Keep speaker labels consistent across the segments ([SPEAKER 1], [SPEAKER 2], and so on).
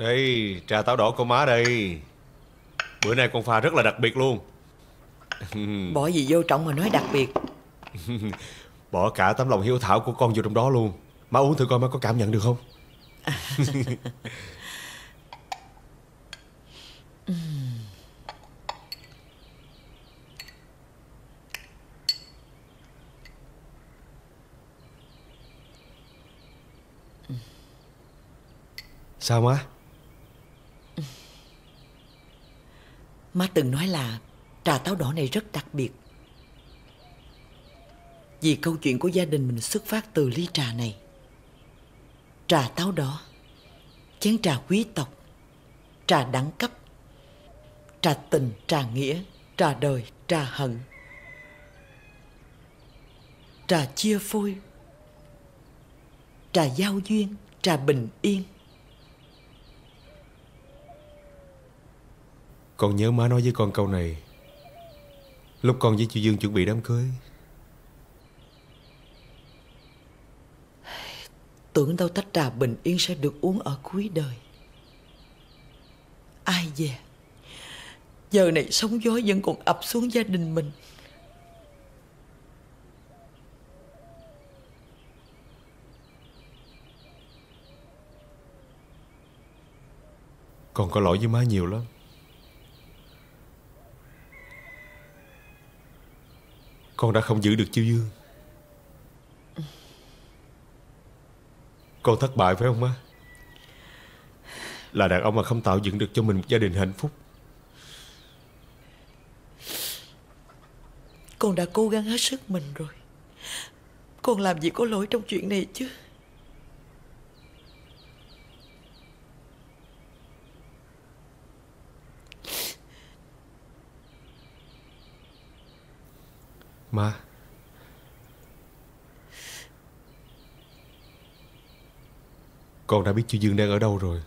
[SPEAKER 1] Đây, trà táo đỏ của má đây. Bữa nay con pha rất là đặc biệt luôn.
[SPEAKER 2] Bỏ gì vô trọng mà nói đặc biệt.
[SPEAKER 1] Bỏ cả tấm lòng hiếu thảo của con vô trong đó luôn. Má uống thử coi má có cảm nhận được không? Sao má
[SPEAKER 2] Má từng nói là trà táo đỏ này rất đặc biệt. Vì câu chuyện của gia đình mình xuất phát từ ly trà này Trà táo đỏ Chén trà quý tộc Trà đẳng cấp Trà tình, trà nghĩa Trà đời, trà hận Trà chia phôi Trà giao duyên Trà bình yên.
[SPEAKER 1] Con nhớ má nói với con câu này. Lúc con với chị Dương chuẩn bị đám cưới.
[SPEAKER 2] Tưởng đâu tách trà bình yên sẽ được uống ở cuối đời. Ai dè Giờ này sóng gió vẫn còn ập xuống gia đình mình.
[SPEAKER 1] Con có lỗi với má nhiều lắm Con đã không giữ được Chiêu Dương. Con thất bại phải không má? Là đàn ông mà không tạo dựng được cho mình một gia đình hạnh phúc.
[SPEAKER 2] Con đã cố gắng hết sức mình rồi. Con làm gì có lỗi trong chuyện này chứ?
[SPEAKER 1] Má Con đã biết Chiêu Dương đang ở đâu rồi.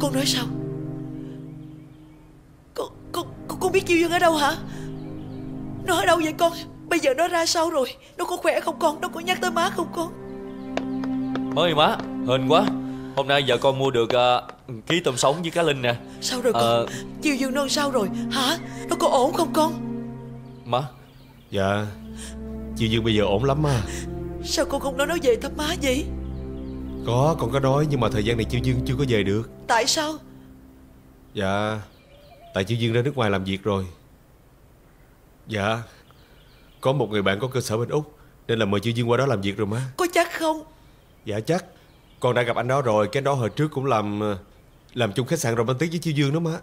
[SPEAKER 2] Con nói sao? Con, con, con, con biết Chiêu Dương ở đâu hả? Nó ở đâu vậy con? Bây giờ nó ra sao rồi? Nó có khỏe không con? Nó có nhắc tới má không con?
[SPEAKER 3] Mới má Hên quá Hôm nay vợ con mua được uh, ký tôm sống với cá linh nè.
[SPEAKER 2] Sao rồi con?
[SPEAKER 3] Ờ.
[SPEAKER 2] Chiêu Dương nó sao rồi? Hả? Nó có ổn không con?
[SPEAKER 3] Má.
[SPEAKER 1] Dạ Chiêu Dương bây giờ ổn lắm má
[SPEAKER 2] Sao con không nói nó về thăm má vậy?
[SPEAKER 1] Có con có nói Nhưng mà thời gian này Chiêu Dương chưa có về được.
[SPEAKER 2] Tại sao?
[SPEAKER 1] Dạ Tại Chiêu Dương ra nước ngoài làm việc rồi. Dạ Có một người bạn có cơ sở bên Úc Nên là mời Chiêu Dương qua đó làm việc rồi má.
[SPEAKER 2] Có chắc không?
[SPEAKER 1] Dạ chắc Con đã gặp anh đó rồi Cái đó hồi trước cũng làm Làm chung khách sạn romantic với Chiêu Dương đó má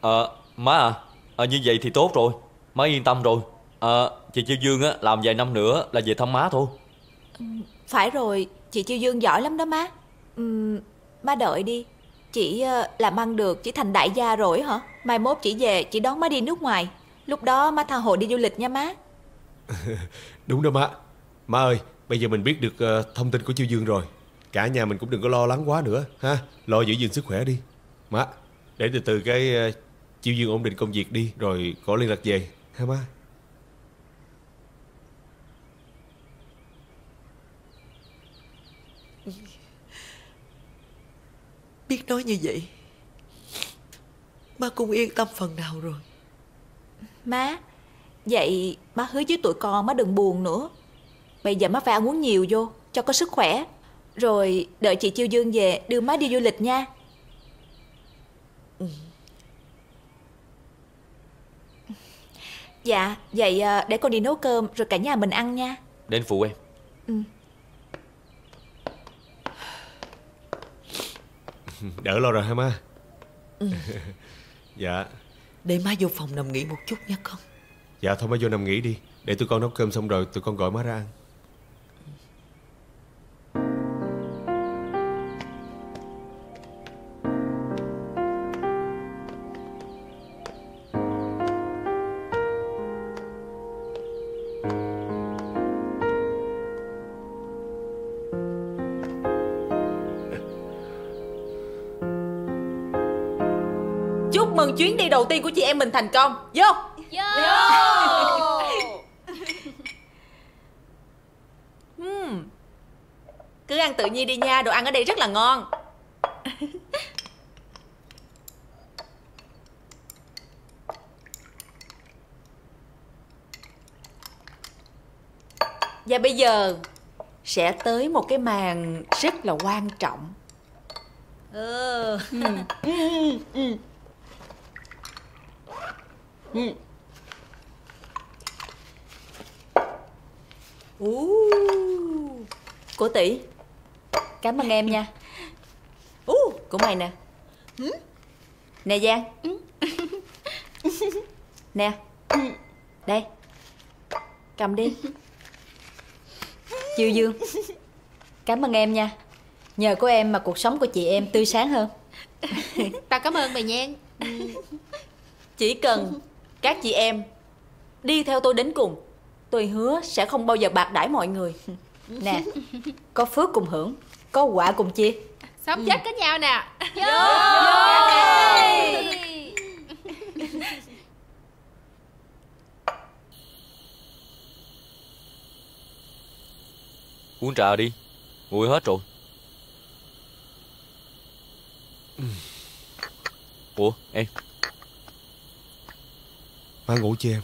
[SPEAKER 3] Ờ Má à Ờ, Như vậy thì tốt rồi Má yên tâm rồi Ờ Chị Chiêu Dương á Làm vài năm nữa là về thăm má thôi
[SPEAKER 4] Phải rồi, chị Chiêu Dương giỏi lắm đó má. Ừm, má đợi đi. Chị ờ, làm ăn được, chị thành đại gia rồi hả? Mai mốt chị về, chị đón má đi nước ngoài. Lúc đó má tha hồ đi du lịch nha má.
[SPEAKER 1] Đúng đó má Má ơi Bây giờ mình biết được thông tin của Chiêu Dương rồi Cả nhà mình cũng đừng có lo lắng quá nữa ha Lo giữ gìn sức khỏe đi Má Để từ từ cái ờ, Chiêu Dương ổn định công việc đi Rồi có liên lạc về Ha má
[SPEAKER 2] Biết nói như vậy Má cũng yên tâm phần nào rồi
[SPEAKER 4] Má, vậy má hứa với tụi con má đừng buồn nữa. Bây giờ má phải ăn uống nhiều vô, cho có sức khỏe. Rồi đợi chị Chiêu Dương về đưa má đi du lịch nha. Dạ, vậy ờ, để con đi nấu cơm rồi cả nhà mình ăn nha.
[SPEAKER 3] Đến phụ em.
[SPEAKER 1] Đỡ lo rồi ha má? Dạ.
[SPEAKER 2] Để má vô phòng nằm nghỉ một chút nha con.
[SPEAKER 1] Dạ thôi má vô nằm nghỉ đi. Để tụi con nấu cơm xong rồi Tụi con gọi má ra ăn
[SPEAKER 5] đầu tiên của chị em mình thành công. Vô. Cứ ăn tự nhiên đi nha Đồ ăn ở đây rất là ngon. Và bây giờ sẽ tới một cái màn rất là quan trọng. Ừ. Uh. Của tỷ Cảm ơn em nha. Uh, Của mày nè. Nè Giang. Nè. Đây. Cầm đi.
[SPEAKER 6] Chiêu Dương. Cảm ơn em nha. Nhờ có em mà cuộc sống của chị em tươi sáng hơn.
[SPEAKER 5] Tao cảm ơn mày nha. Chỉ cần các chị em. Đi theo tôi đến cùng Tôi hứa sẽ không bao giờ bạc đãi mọi người.
[SPEAKER 6] Nè Có phước cùng hưởng Có quả cùng chia.
[SPEAKER 5] Sống chết với nhau nè.
[SPEAKER 3] Uống trà đi Nguội hết rồi. Ủa em
[SPEAKER 1] Má ngủ chưa em?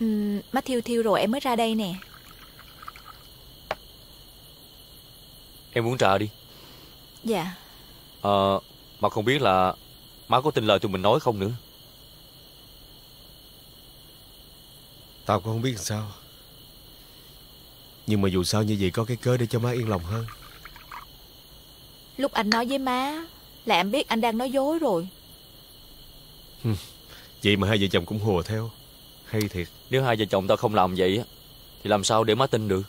[SPEAKER 4] Ừ, Má thiêu thiêu rồi em mới ra đây nè.
[SPEAKER 3] Em uống trà đi.
[SPEAKER 4] Dạ.
[SPEAKER 3] Ờ Mà không biết là Má có tin lời tụi mình nói không nữa.
[SPEAKER 1] Tao cũng không biết làm sao. Nhưng mà dù sao như vậy có cái cớ để cho má yên lòng hơn.
[SPEAKER 4] Lúc anh nói với má Là em biết anh đang nói dối rồi
[SPEAKER 1] Vậy mà hai vợ chồng cũng hùa theo. Hay thiệt.
[SPEAKER 3] Nếu hai vợ chồng tao không làm vậy á Thì làm sao để má tin được?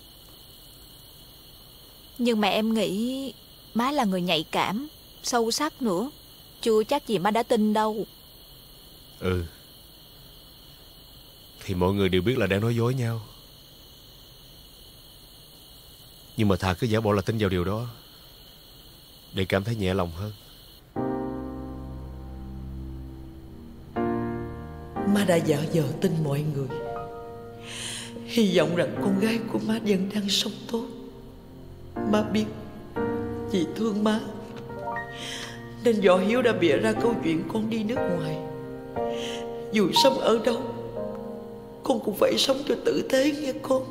[SPEAKER 4] Nhưng mà em nghĩ Má là người nhạy cảm Sâu sắc nữa. Chưa chắc gì má đã tin đâu.
[SPEAKER 1] Ừ. Thì mọi người đều biết là đang nói dối nhau. Nhưng mà thà cứ giả bộ là tin vào điều đó Để cảm thấy nhẹ lòng hơn
[SPEAKER 2] Má đã giả dờ tin mọi người. Hy vọng rằng con gái của má vẫn đang sống tốt. Má biết chị thương má Nên võ Hiếu đã bịa ra câu chuyện con đi nước ngoài. Dù sống ở đâu, Con cũng phải sống cho tử tế nghe con.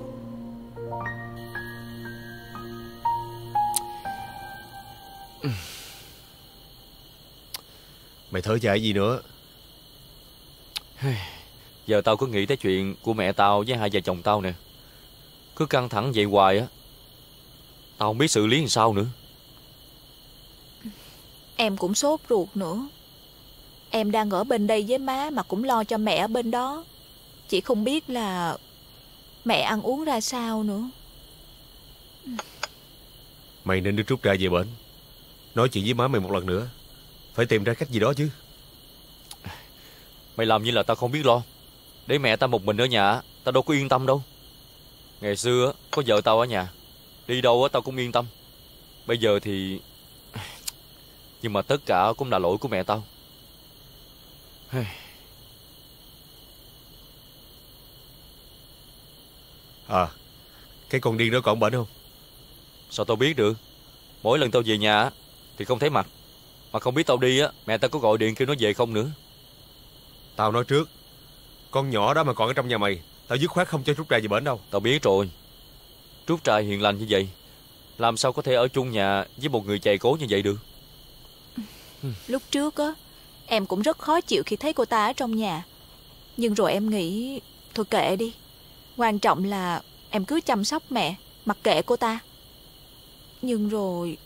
[SPEAKER 1] Mày thở dài gì nữa?
[SPEAKER 3] Giờ tao cứ nghĩ tới chuyện của mẹ tao với hai vợ chồng tao nè. Cứ căng thẳng vậy hoài á Tao không biết xử lý làm sao nữa.
[SPEAKER 4] Em cũng sốt ruột nữa. Em đang ở bên đây với má Mà cũng lo cho mẹ ở bên đó. Chỉ không biết là Mẹ ăn uống ra sao nữa.
[SPEAKER 1] Mày nên đưa Trúc ra về bển. Nói chuyện với má mày một lần nữa. Phải tìm ra cách gì đó chứ
[SPEAKER 3] Mày làm như là tao không biết lo. Để mẹ tao một mình ở nhà Tao đâu có yên tâm đâu. Ngày xưa có vợ tao ở nhà. Đi đâu á, tao cũng yên tâm. Bây giờ thì Nhưng mà tất cả cũng là lỗi của mẹ tao.
[SPEAKER 1] À Cái con điên đó còn bệnh không?
[SPEAKER 3] Sao tao biết được? Mỗi lần tao về nhà Thì không thấy mặt. Mà không biết tao đi á Mẹ tao có gọi điện kêu nó về không nữa
[SPEAKER 1] Tao nói trước Con nhỏ đó mà còn ở trong nhà mày Tao dứt khoát không cho Trúc ra về bển đâu.
[SPEAKER 3] Tao biết rồi. Trúc trai hiền lành như vậy Làm sao có thể ở chung nhà với một người chạy cố như vậy được?
[SPEAKER 4] Lúc trước á Em cũng rất khó chịu khi thấy cô ta ở trong nhà. Nhưng rồi em nghĩ Thôi kệ đi. Quan trọng là em cứ chăm sóc mẹ Mặc kệ cô ta. Nhưng rồi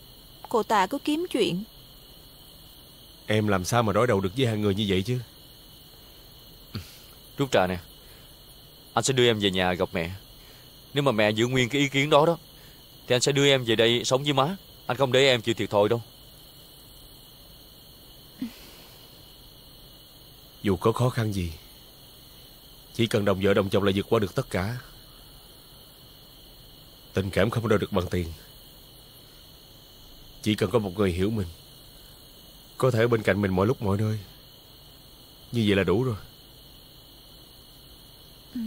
[SPEAKER 4] Cô ta cứ kiếm chuyện.
[SPEAKER 1] Em làm sao mà đối đầu được với hai người như vậy chứ
[SPEAKER 3] Rút trà nè. Anh sẽ đưa em về nhà gặp mẹ. Nếu mà mẹ giữ nguyên cái ý kiến đó đó, Thì anh sẽ đưa em về đây sống với má. Anh không để em chịu thiệt thòi đâu.
[SPEAKER 1] Dù có khó khăn gì, Chỉ cần đồng vợ đồng chồng là vượt qua được tất cả. Tình cảm không đâu được bằng tiền. Chỉ cần có một người hiểu mình, Có thể ở bên cạnh mình mọi lúc mọi nơi. Như vậy là đủ rồi. Ừ.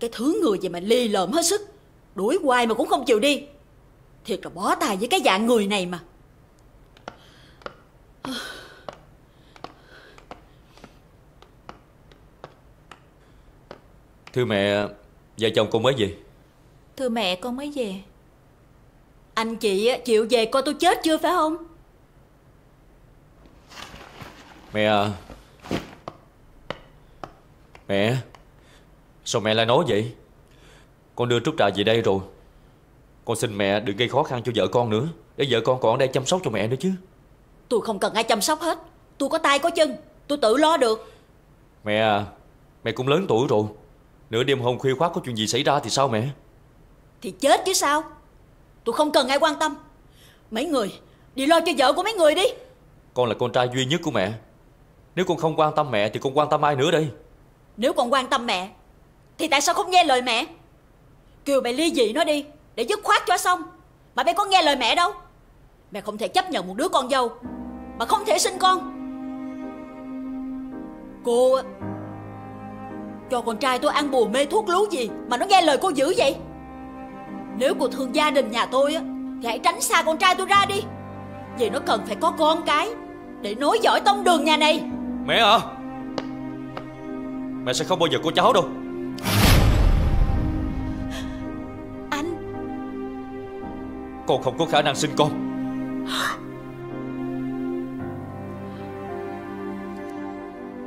[SPEAKER 5] Cái thứ người vậy mà lì lợm hết sức Đuổi hoài mà cũng không chịu đi. Thiệt là bó tay với cái dạng người này mà.
[SPEAKER 3] Thưa mẹ, vợ chồng con mới về?
[SPEAKER 4] Thưa mẹ, con mới về.
[SPEAKER 5] Anh chị á, chịu về coi tôi chết chưa phải không?
[SPEAKER 3] Mẹ à. Mẹ Sao mẹ lại nói vậy? Con đưa Trúc Trà về đây rồi. Con xin mẹ đừng gây khó khăn cho vợ con nữa. Để vợ con còn ở đây chăm sóc cho mẹ nữa chứ.
[SPEAKER 5] Tôi không cần ai chăm sóc hết. Tôi có tay có chân. Tôi tự lo được.
[SPEAKER 3] Mẹ à Mẹ cũng lớn tuổi rồi. Nửa đêm hôm khuya khoát có chuyện gì xảy ra thì sao mẹ?
[SPEAKER 5] Thì chết chứ sao Tôi không cần ai quan tâm. Mấy người đi lo cho vợ của mấy người đi.
[SPEAKER 3] Con là con trai duy nhất của mẹ. Nếu con không quan tâm mẹ Thì con quan tâm ai nữa đây?
[SPEAKER 5] Nếu còn quan tâm mẹ Thì tại sao không nghe lời mẹ? Kêu mẹ ly dị nó đi Để dứt khoát cho xong. Mà mẹ có nghe lời mẹ đâu. Mẹ không thể chấp nhận một đứa con dâu Mà không thể sinh con. Cô Cho con trai tôi ăn bùa mê thuốc lú gì Mà nó nghe lời cô dữ vậy Nếu cô thương gia đình nhà tôi á Thì hãy tránh xa con trai tôi ra đi. Vì nó cần phải có con cái Để nối dõi tông đường nhà này.
[SPEAKER 3] Mẹ à Mẹ sẽ không bao giờ có cháu đâu.
[SPEAKER 5] Anh.
[SPEAKER 3] Con không có khả năng sinh con.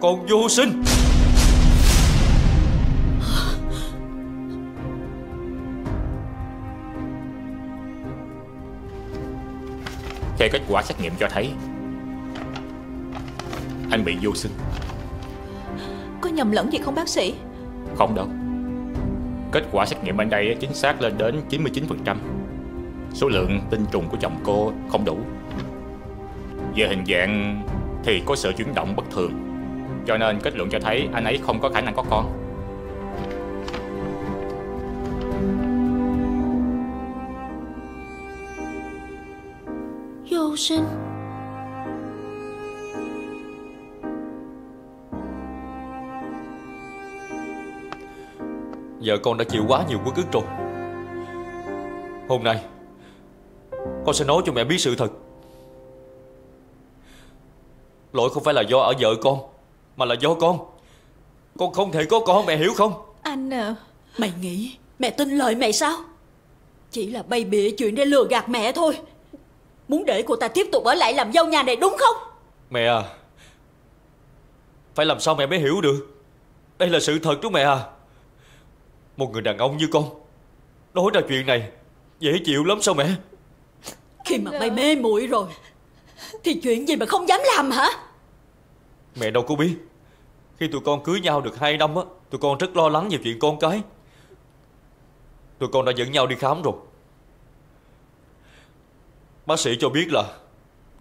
[SPEAKER 3] Con vô sinh
[SPEAKER 7] Theo kết quả xét nghiệm cho thấy Anh bị vô sinh.
[SPEAKER 4] Có nhầm lẫn gì không bác sĩ?
[SPEAKER 7] Không đâu. Kết quả xét nghiệm bên đây chính xác lên đến 99% Số lượng tinh trùng của chồng cô không đủ. Về hình dạng thì có sự chuyển động bất thường. Cho nên kết luận cho thấy anh ấy không có khả năng có con
[SPEAKER 5] sinh
[SPEAKER 3] Vợ con đã chịu quá nhiều quất ức rồi. Hôm nay Con sẽ nói cho mẹ biết sự thật. Lỗi không phải là do ở vợ con Mà là do con. Con không thể có con mẹ hiểu không?
[SPEAKER 4] Anh à
[SPEAKER 5] Mày nghĩ mẹ tin lời mày sao? Chỉ là bay bịa chuyện để lừa gạt mẹ thôi Muốn để cô ta tiếp tục ở lại làm dâu nhà này đúng không?
[SPEAKER 3] Mẹ à Phải làm sao mẹ mới hiểu được? Đây là sự thật đó mẹ à. Một người đàn ông như con Nói ra chuyện này Dễ chịu lắm sao mẹ?
[SPEAKER 5] Khi mà mày mê muội rồi Thì chuyện gì mà không dám làm hả?
[SPEAKER 3] Mẹ đâu có biết. Khi tụi con cưới nhau được 2 năm á Tụi con rất lo lắng về chuyện con cái. Tụi con đã dẫn nhau đi khám rồi Bác sĩ cho biết là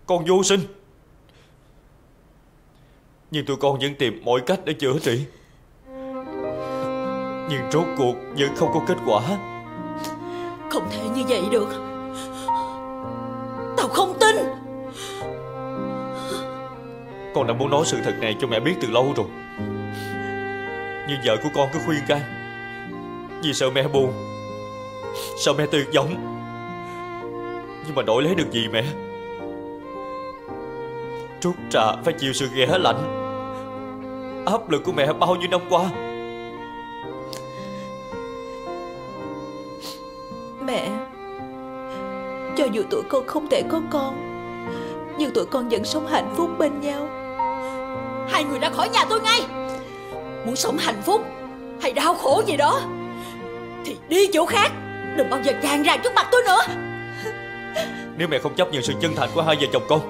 [SPEAKER 3] Con vô sinh. Nhưng tụi con vẫn tìm mọi cách để chữa trị. Nhưng rốt cuộc vẫn không có kết quả.
[SPEAKER 5] Không thể như vậy được. Tao không tin.
[SPEAKER 3] Con đã muốn nói sự thật này cho mẹ biết từ lâu rồi. Nhưng vợ của con cứ khuyên can. Vì sợ mẹ buồn Sợ mẹ tuyệt vọng Nhưng mà đổi lấy được gì mẹ? Trút trà phải chịu sự ghẻ lạnh. Áp lực của mẹ bao nhiêu năm qua?
[SPEAKER 4] Mẹ Cho dù tụi con không thể có con Nhưng tụi con vẫn sống hạnh phúc bên nhau.
[SPEAKER 5] Hai người ra khỏi nhà tôi ngay. Muốn sống hạnh phúc Hay đau khổ gì đó Thì đi chỗ khác. Đừng bao giờ tràn ra trước mặt tôi nữa
[SPEAKER 3] Nếu mẹ không chấp nhận sự chân thành của hai vợ chồng con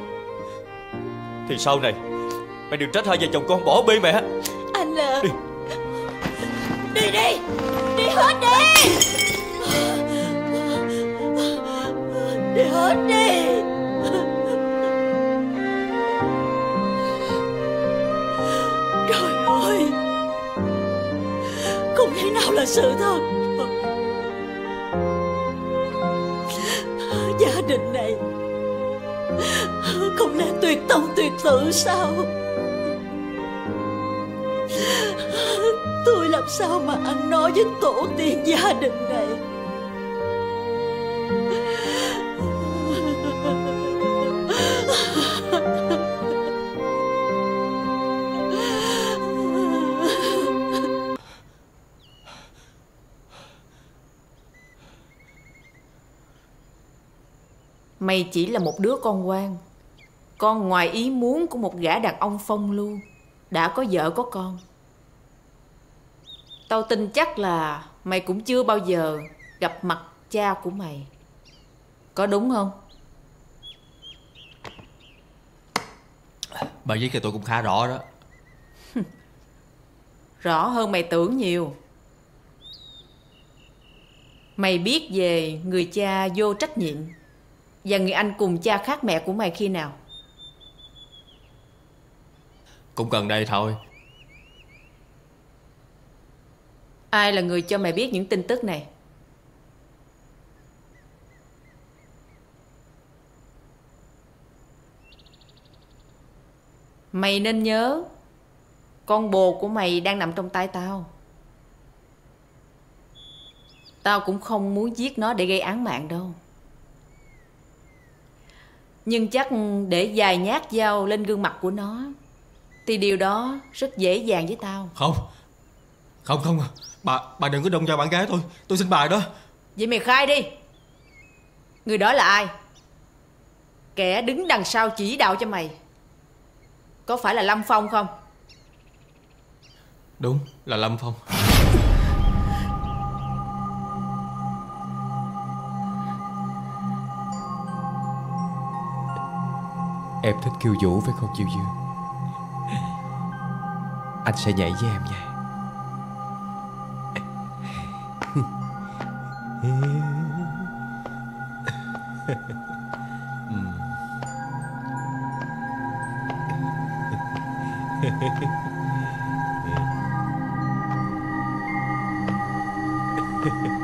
[SPEAKER 3] Thì sau này Mẹ đừng trách hai vợ chồng con bỏ bê mẹ.
[SPEAKER 4] Anh à.
[SPEAKER 3] Đi.
[SPEAKER 5] Đi đi. Đi hết đi. Đi hết đi. Trời ơi. Không thể nào là sự thật Gia đình này. Không lẽ tuyệt tông tuyệt tự sao? Tôi làm sao mà ăn nói với tổ tiên gia đình này?
[SPEAKER 8] Mày chỉ là một đứa con quan. Con ngoài ý muốn của một gã đàn ông phong lưu. Đã có vợ có con. Tao tin chắc là mày cũng chưa bao giờ gặp mặt cha của mày. Có đúng không?
[SPEAKER 9] Bà viết cho tôi cũng khá rõ đó.
[SPEAKER 8] Rõ hơn mày tưởng nhiều. Mày biết về người cha vô trách nhiệm Và người anh cùng cha khác mẹ của mày khi nào?
[SPEAKER 9] Cũng gần đây thôi
[SPEAKER 8] Ai là người cho mày biết những tin tức này? Mày nên nhớ Con bồ của mày đang nằm trong tay tao Tao cũng không muốn giết nó để gây án mạng đâu Nhưng chắc để dài nhát dao lên gương mặt của nó Thì điều đó rất dễ dàng với tao.
[SPEAKER 9] Không Không không. Bà bà đừng có động vào bạn gái tôi. Tôi xin bà đó.
[SPEAKER 8] Vậy mày khai đi. Người đó là ai? Kẻ đứng đằng sau chỉ đạo cho mày. Có phải là Lâm Phong không?
[SPEAKER 9] Đúng là Lâm Phong
[SPEAKER 10] Em thích kêu vũ phải không Chiêu Dương Anh sẽ nhảy với em nha. Hehehehe ừ.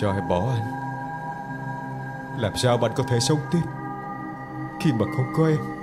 [SPEAKER 10] cho em bỏ anh. Làm sao mà anh có thể sống tiếp Khi mà không có em?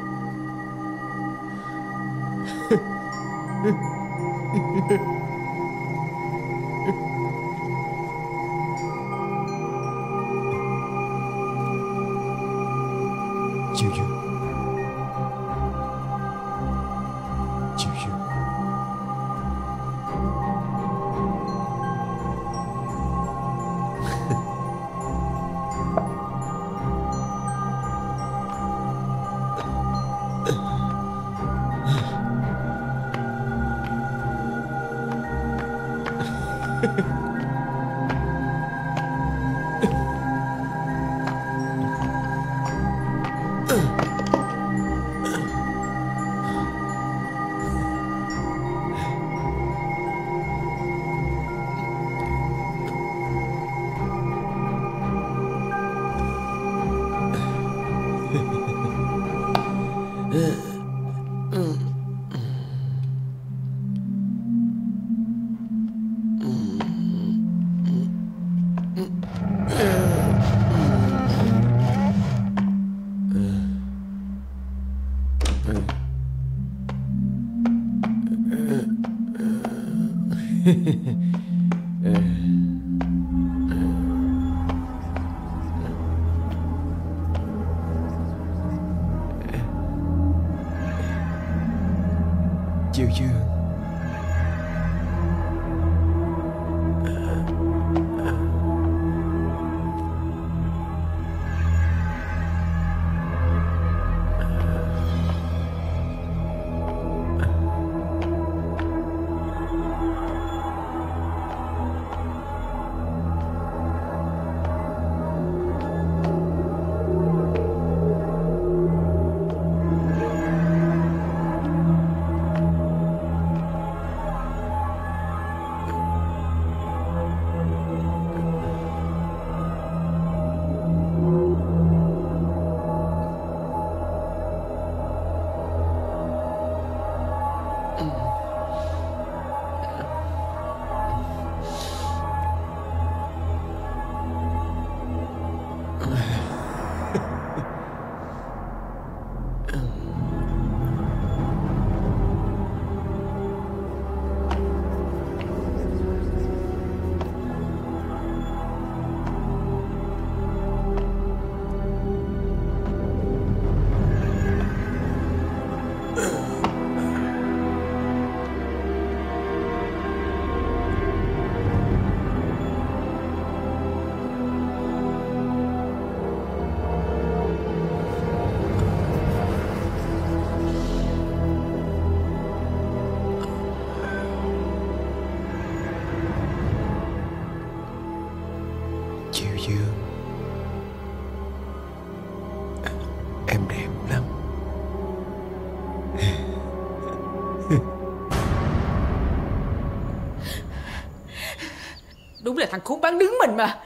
[SPEAKER 8] Là thằng khốn bán đứng mình mà.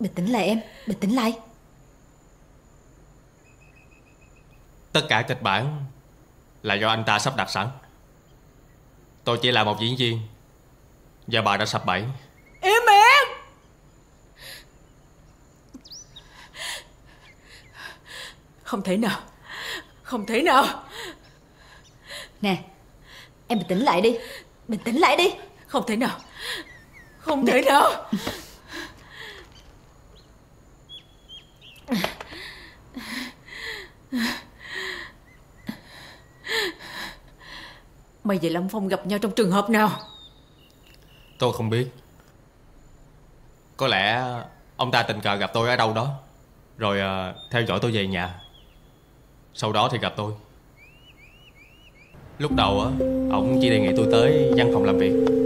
[SPEAKER 6] Bình tĩnh lại em Bình tĩnh lại.
[SPEAKER 9] Tất cả kịch bản Là do anh ta sắp đặt sẵn. Tôi chỉ là một diễn viên Và bà đã sập bẫy.
[SPEAKER 8] Im miệng Không thể nào Không thể nào.
[SPEAKER 6] Nè Em bình tĩnh lại đi Bình tĩnh lại đi
[SPEAKER 8] không thể nào. Không thể nào. Mày và Lâm Phong gặp nhau trong trường hợp nào?
[SPEAKER 9] Tôi không biết. Có lẽ ông ta tình cờ gặp tôi ở đâu đó. Rồi ờ, theo dõi tôi về nhà. Sau đó thì gặp tôi. Lúc đầu á Ông chỉ đề nghị tôi tới văn phòng làm việc.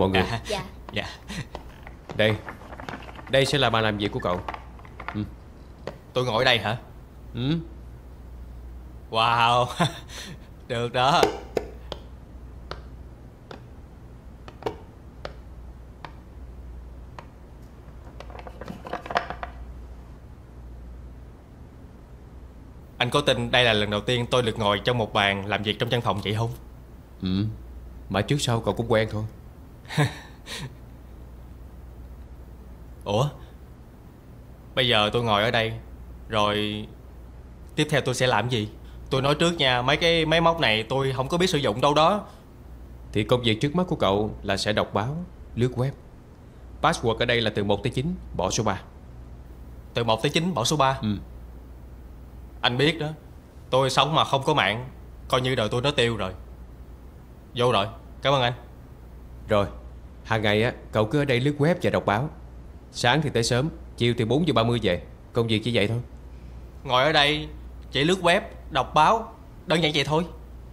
[SPEAKER 10] Mọi người?
[SPEAKER 11] Dạ.
[SPEAKER 9] Dạ.
[SPEAKER 10] Đây. Đây sẽ là bàn làm việc của cậu.
[SPEAKER 9] Tôi ngồi ở đây hả?
[SPEAKER 10] Ừ.
[SPEAKER 9] Wow. Được đó. Anh có tin đây là lần đầu tiên tôi được ngồi trong một bàn làm việc trong văn phòng vậy không?
[SPEAKER 10] ừ. Mà trước sau cậu cũng quen thôi
[SPEAKER 9] Ủa? Bây giờ tôi ngồi ở đây Rồi Tiếp theo tôi sẽ làm gì? Tôi nói trước nha Mấy cái máy móc này tôi không có biết sử dụng đâu đó.
[SPEAKER 10] Thì công việc trước mắt của cậu là sẽ đọc báo Lướt web. Password ở đây là từ 1 tới 9 Bỏ số 3
[SPEAKER 9] Từ 1 tới 9 bỏ số 3
[SPEAKER 10] ừ.
[SPEAKER 9] Anh biết đó Tôi sống mà không có mạng Coi như đời tôi nó tiêu rồi. Vô rồi Cảm ơn anh.
[SPEAKER 10] Rồi hàng ngày á cậu cứ ở đây lướt web và đọc báo. Sáng thì tới sớm Chiều thì 4 giờ 30 về. Công việc chỉ vậy thôi.
[SPEAKER 9] Ngồi ở đây Chỉ lướt web Đọc báo Đơn giản vậy thôi.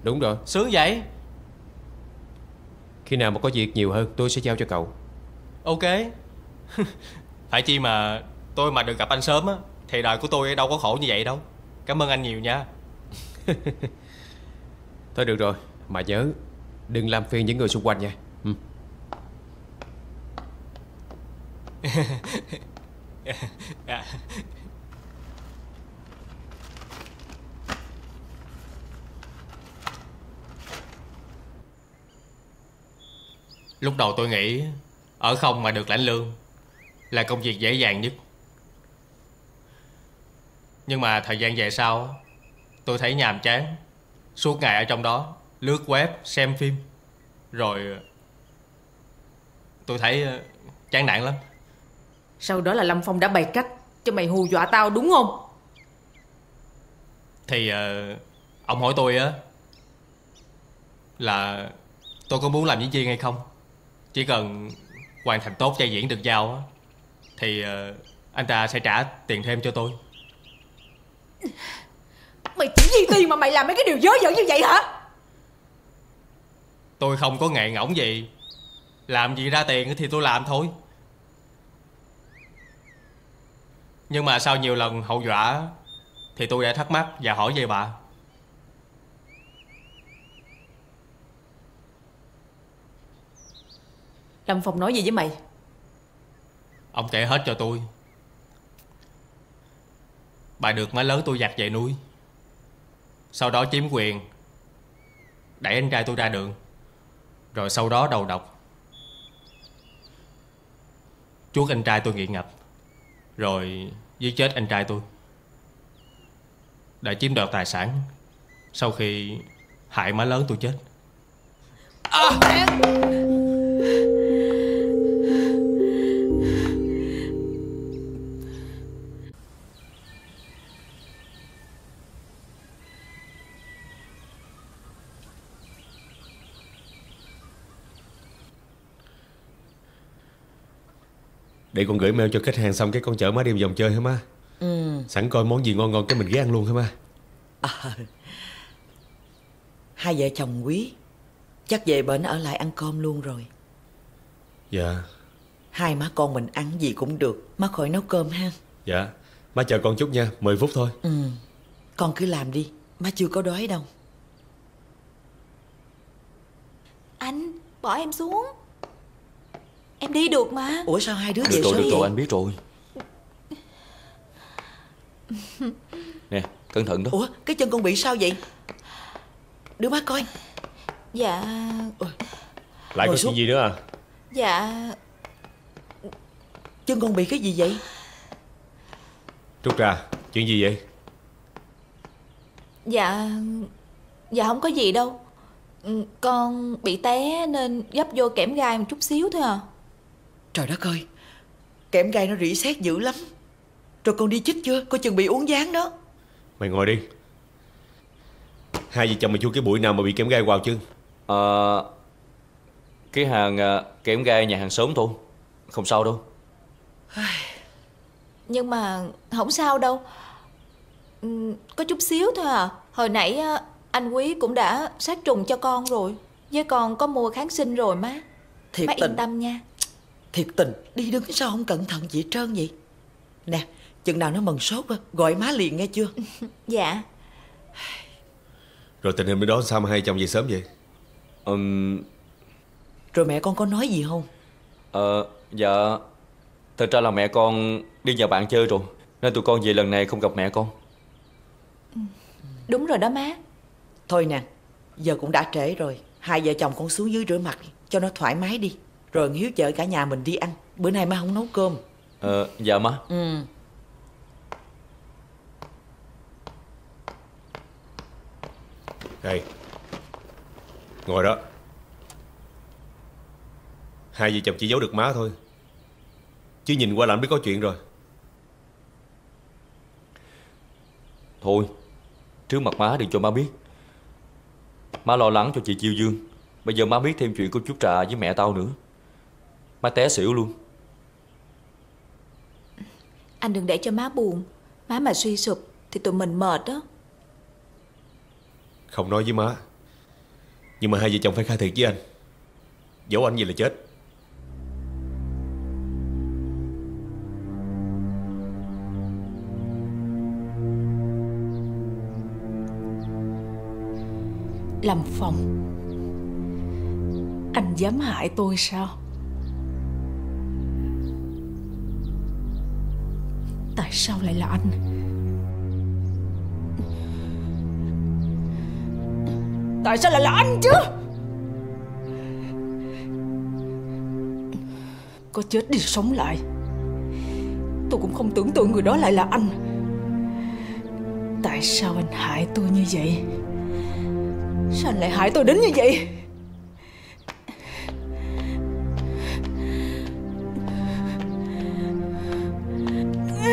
[SPEAKER 10] Đúng rồi.
[SPEAKER 9] Sướng vậy.
[SPEAKER 10] Khi nào mà có việc nhiều hơn tôi sẽ giao cho cậu.
[SPEAKER 9] Ok. Phải chi mà Tôi mà được gặp anh sớm á Thì đời của tôi đâu có khổ như vậy đâu. Cảm ơn anh nhiều nha.
[SPEAKER 10] Thôi được rồi Mà nhớ Đừng làm phiền những người xung quanh nha
[SPEAKER 9] Lúc đầu tôi nghĩ Ở không mà được lãnh lương Là công việc dễ dàng nhất. Nhưng mà thời gian về sau Tôi thấy nhàm chán. Suốt ngày ở trong đó Lướt web, xem phim. Rồi Tôi thấy ờ, chán nản lắm.
[SPEAKER 8] Sau đó là Lâm Phong đã bày cách Cho mày hù dọa tao đúng không?
[SPEAKER 9] Thì ờ, Ông hỏi tôi á Là Tôi có muốn làm diễn viên hay không? Chỉ cần hoàn thành tốt vai diễn được giao á Thì ờ, Anh ta sẽ trả tiền thêm cho tôi.
[SPEAKER 8] Mày chỉ vì tiền mà mày làm mấy cái điều dớ dẫn như vậy hả?
[SPEAKER 9] Tôi không có nghệ ngỗng gì. Làm gì ra tiền thì tôi làm thôi Nhưng mà sau nhiều lần hậu dọa Thì tôi đã thắc mắc và hỏi về bà.
[SPEAKER 8] Lâm Phong nói gì với mày?
[SPEAKER 9] Ông kể hết cho tôi. Bà được má lớn tôi giặt về nuôi Sau đó chiếm quyền Đẩy anh trai tôi ra đường. Rồi sau đó đầu độc. Chuốt anh trai tôi nghiện ngập rồi giết chết anh trai tôi. Đã chiếm đoạt tài sản. Sau khi hại má lớn tôi chết. À!
[SPEAKER 1] Để con gửi mail cho khách hàng xong cái con chở má đi vòng chơi hả má
[SPEAKER 2] Ừ.
[SPEAKER 1] Sẵn coi món gì ngon ngon cái mình ghé ăn luôn hả má
[SPEAKER 2] À, hai vợ chồng quý chắc về bển ở lại ăn cơm luôn rồi.
[SPEAKER 1] Dạ
[SPEAKER 2] Hai má con mình ăn gì cũng được, má khỏi nấu cơm ha.
[SPEAKER 1] Dạ Má chờ con chút nha 10 phút thôi
[SPEAKER 2] Ừ. Con cứ làm đi, má chưa có đói đâu.
[SPEAKER 4] Anh bỏ em xuống Em đi được mà.
[SPEAKER 2] Ủa sao hai đứa
[SPEAKER 3] Được
[SPEAKER 2] về
[SPEAKER 3] rồi,
[SPEAKER 2] sớm
[SPEAKER 3] được rồi, anh biết rồi. Nè, cẩn thận đó.
[SPEAKER 2] Ủa cái chân con bị sao vậy? Đưa má coi.
[SPEAKER 4] Dạ.
[SPEAKER 1] Lại
[SPEAKER 2] Ngồi
[SPEAKER 1] có
[SPEAKER 2] xuống.
[SPEAKER 1] chuyện gì nữa à?
[SPEAKER 4] Dạ.
[SPEAKER 2] Chân con bị cái gì vậy?
[SPEAKER 1] Trúc ra Chuyện gì vậy?
[SPEAKER 4] Dạ Dạ không có gì đâu. Ừ, Con bị té nên gấp vô kẽm gai một chút xíu thôi à
[SPEAKER 2] Trời đất ơi, kẽm gai nó rỉ sét dữ lắm. Rồi con đi chích chưa? Coi chừng bị uống gián đó.
[SPEAKER 1] Mày ngồi đi. Hai vợ chồng mày chui cái bụi nào mà bị kém gai vào chứ
[SPEAKER 3] Ờ, Cái hàng à, kẽm gai nhà hàng xóm thôi. Không sao đâu.
[SPEAKER 4] Nhưng mà không sao đâu. Ừ, Có chút xíu thôi à. Hồi nãy á, anh Quý cũng đã sát trùng cho con rồi. Với con có mua kháng sinh rồi má.
[SPEAKER 2] Thiệt
[SPEAKER 4] Má
[SPEAKER 2] tình,
[SPEAKER 4] yên tâm nha
[SPEAKER 2] thiệt tình. Đi đứng sao không cẩn thận gì hết trơn vậy? Nè, chừng nào nó mần sốt á, gọi má liền nghe chưa?
[SPEAKER 4] Dạ
[SPEAKER 1] Rồi tình hình bên đó sao mà hai chồng về sớm vậy
[SPEAKER 3] Ừm,
[SPEAKER 2] Rồi mẹ con có nói gì không?
[SPEAKER 3] ờ, Dạ Thật ra là mẹ con đi nhà bạn chơi rồi Nên tụi con về lần này không gặp mẹ con
[SPEAKER 4] Đúng rồi đó má
[SPEAKER 2] Thôi nè, giờ cũng đã trễ rồi. Hai vợ chồng con xuống dưới rửa mặt cho nó thoải mái đi. Rồi Hiếu chở cả nhà mình đi ăn. Bữa nay má không nấu cơm.
[SPEAKER 3] Ờ, Dạ má.
[SPEAKER 2] Ừ.
[SPEAKER 1] Đây. Ngồi đó. Hai vợ chồng chỉ giấu được má thôi. Chứ nhìn qua là anh biết có chuyện rồi.
[SPEAKER 3] Thôi Trước mặt má đừng cho má biết. Má lo lắng cho chị Chiêu Dương. Bây giờ má biết thêm chuyện của chú Trà với mẹ tao nữa Má té xỉu luôn.
[SPEAKER 4] Anh đừng để cho má buồn. Má mà suy sụp Thì tụi mình mệt đó
[SPEAKER 1] Không nói với má. Nhưng mà hai vợ chồng phải khai thiệt với anh. Giấu anh gì là chết.
[SPEAKER 8] Lâm Phong Anh dám hại tôi sao Tại sao lại là anh? Tại sao lại là anh chứ? Có chết đi sống lại. Tôi cũng không tưởng tượng người đó lại là anh. Tại sao anh hại tôi như vậy? Sao anh lại hại tôi đến như vậy?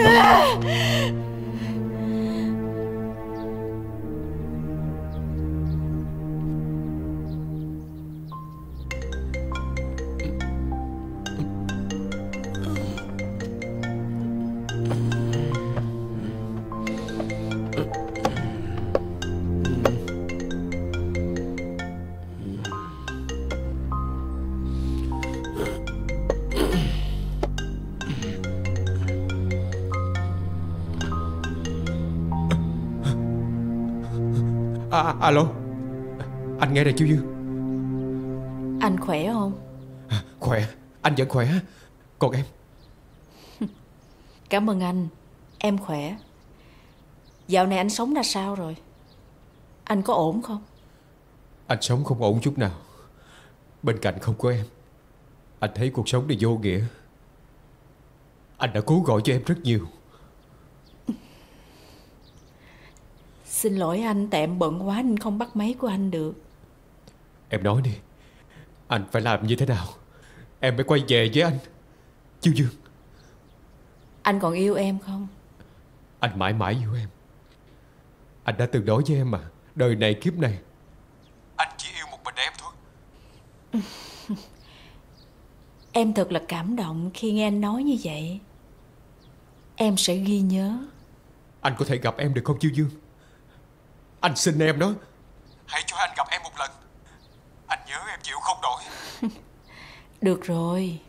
[SPEAKER 10] 夫 Alo? Anh nghe đây chú Dương
[SPEAKER 8] Anh khỏe không?
[SPEAKER 10] Khỏe. Anh vẫn khỏe. Còn em?
[SPEAKER 8] Cảm ơn anh. Em khỏe. Dạo này anh sống ra sao rồi? Anh có ổn không?
[SPEAKER 10] Anh sống không ổn chút nào. Bên cạnh không có em. Anh thấy cuộc sống này vô nghĩa. Anh đã cố gọi cho em rất nhiều
[SPEAKER 8] Xin lỗi anh tại em bận quá nên không bắt máy của anh được.
[SPEAKER 10] Em nói đi Anh phải làm như thế nào? Em mới quay về với anh. Chú Dương.
[SPEAKER 8] Anh còn yêu em không?
[SPEAKER 10] Anh mãi mãi yêu em. Anh đã từng nói với em mà Đời này kiếp này. Anh chỉ yêu một mình em thôi.
[SPEAKER 8] Em thật là cảm động khi nghe anh nói như vậy. Em sẽ ghi nhớ.
[SPEAKER 10] Anh có thể gặp em được không Chiêu Dương Anh xin em đó Hãy cho anh gặp em một lần Anh nhớ em chịu không nổi
[SPEAKER 8] Được rồi.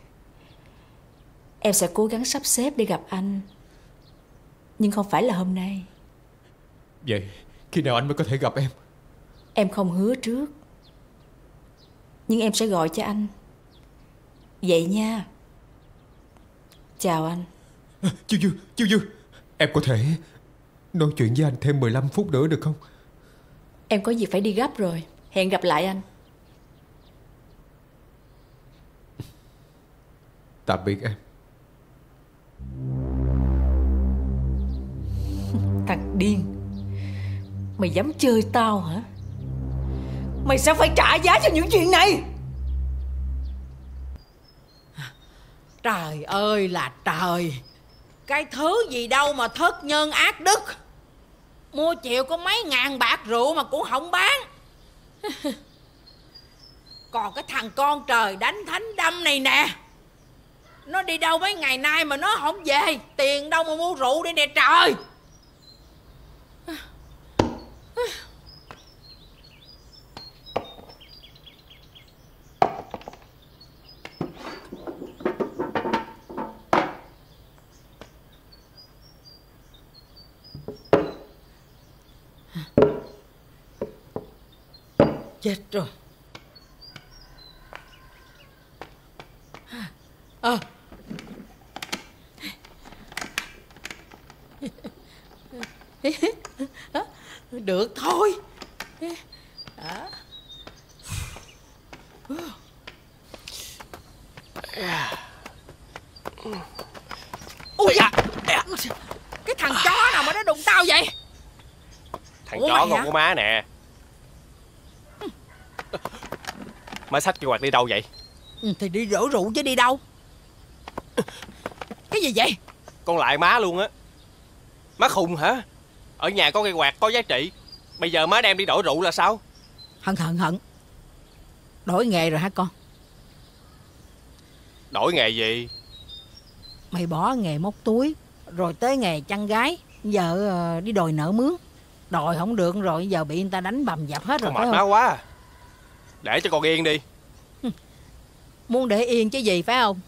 [SPEAKER 8] Em sẽ cố gắng sắp xếp để gặp anh. Nhưng không phải là hôm nay.
[SPEAKER 10] Vậy khi nào anh mới có thể gặp em
[SPEAKER 8] Em không hứa trước. Nhưng em sẽ gọi cho anh. Vậy nha. Chào anh.
[SPEAKER 10] Chiêu Dương Chiêu Dương Em có thể nói chuyện với anh thêm 15 phút nữa được không
[SPEAKER 8] Em có việc phải đi gấp rồi. Hẹn gặp lại anh.
[SPEAKER 10] Tạm biệt em
[SPEAKER 8] Thằng điên. Mày dám chơi tao hả? Mày sẽ phải trả giá cho những chuyện này.
[SPEAKER 12] Trời ơi là trời Cái thứ gì đâu mà thất nhân ác đức Mua chịu có mấy ngàn bạc rượu mà cũng không bán. Còn cái thằng con trời đánh thánh đâm này nè. Nó đi đâu mấy ngày nay mà nó không về? Tiền đâu mà mua rượu đây nè trời Chết rồi. Ờ Được thôi. Đó. Ui da. Cái thằng chó nào mà nó đụng tao vậy?
[SPEAKER 9] Thằng
[SPEAKER 12] Ủa
[SPEAKER 9] chó con của má nè Má xách cái quạt đi đâu vậy?
[SPEAKER 12] Ừ, Thì đi rửa rượu chứ đi đâu? Cái gì vậy?
[SPEAKER 9] Con lại má luôn á. Má khùng hả? Ở nhà có cây quạt có giá trị. Bây giờ má đem đi đổi rượu là sao?
[SPEAKER 12] Hận hận hận. Đổi nghề rồi hả con?
[SPEAKER 9] Đổi nghề gì?
[SPEAKER 12] Mày bỏ nghề móc túi Rồi tới nghề chăn gái. Giờ ờ, đi đòi nợ mướn. Đòi không được rồi Giờ bị người ta đánh bầm dập hết rồi
[SPEAKER 9] Con mệt má quá. à. Để cho con yên đi.
[SPEAKER 12] Muốn để yên chứ gì phải không?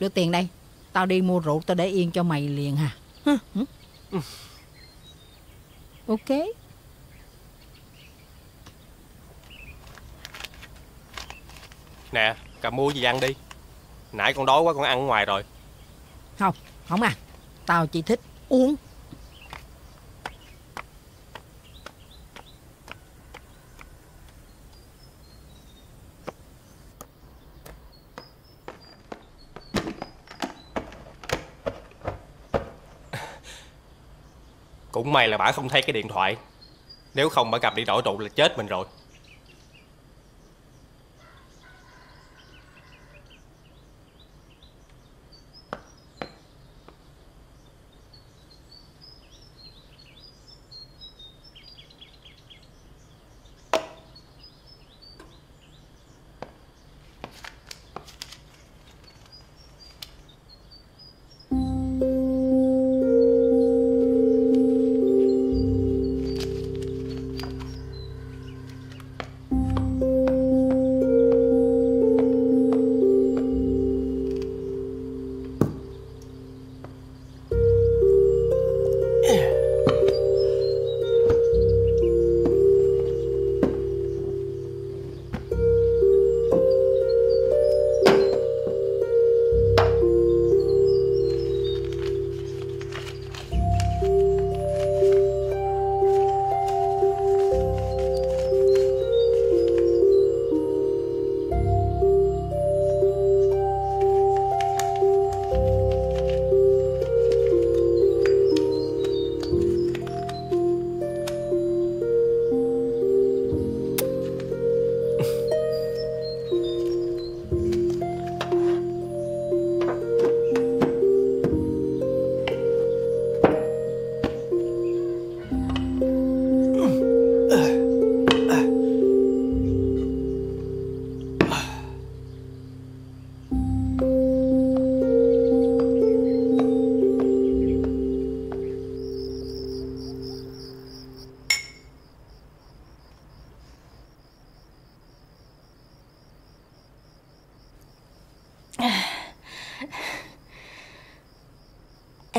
[SPEAKER 12] Đưa tiền đây Tao đi mua rượu tao để yên cho mày liền hả? Hứ. Ok.
[SPEAKER 9] Nè cầm mua gì ăn đi. Nãy con đói quá con ăn ở ngoài rồi.
[SPEAKER 12] Không Không à Tao chỉ thích uống
[SPEAKER 9] Cũng may là bà không thấy cái điện thoại. Nếu không, bà gặp đi đổi trụ là chết mình rồi.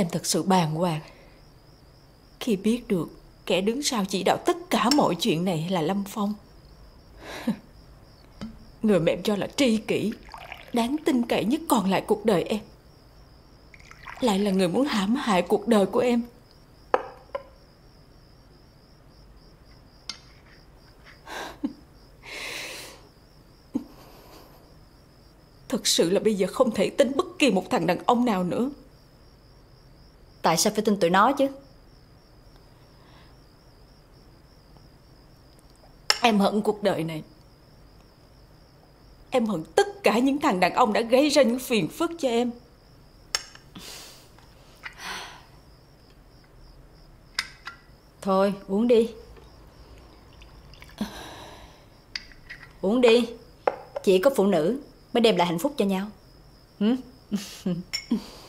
[SPEAKER 8] Em thật sự bàng hoàng. Khi biết được Kẻ đứng sau chỉ đạo tất cả mọi chuyện này là Lâm Phong, Người mà em cho là tri kỷ, Đáng tin cậy nhất còn lại cuộc đời em. Lại là người muốn hãm hại cuộc đời của em. Thật sự là bây giờ không thể tin bất kỳ một thằng đàn ông nào nữa.
[SPEAKER 6] Tại sao phải tin tụi nó chứ?
[SPEAKER 8] Em hận cuộc đời này. Em hận tất cả những thằng đàn ông đã gây ra những phiền phức cho em.
[SPEAKER 6] Thôi uống đi. Uống đi. Chỉ có phụ nữ mới đem lại hạnh phúc cho nhau. Hử?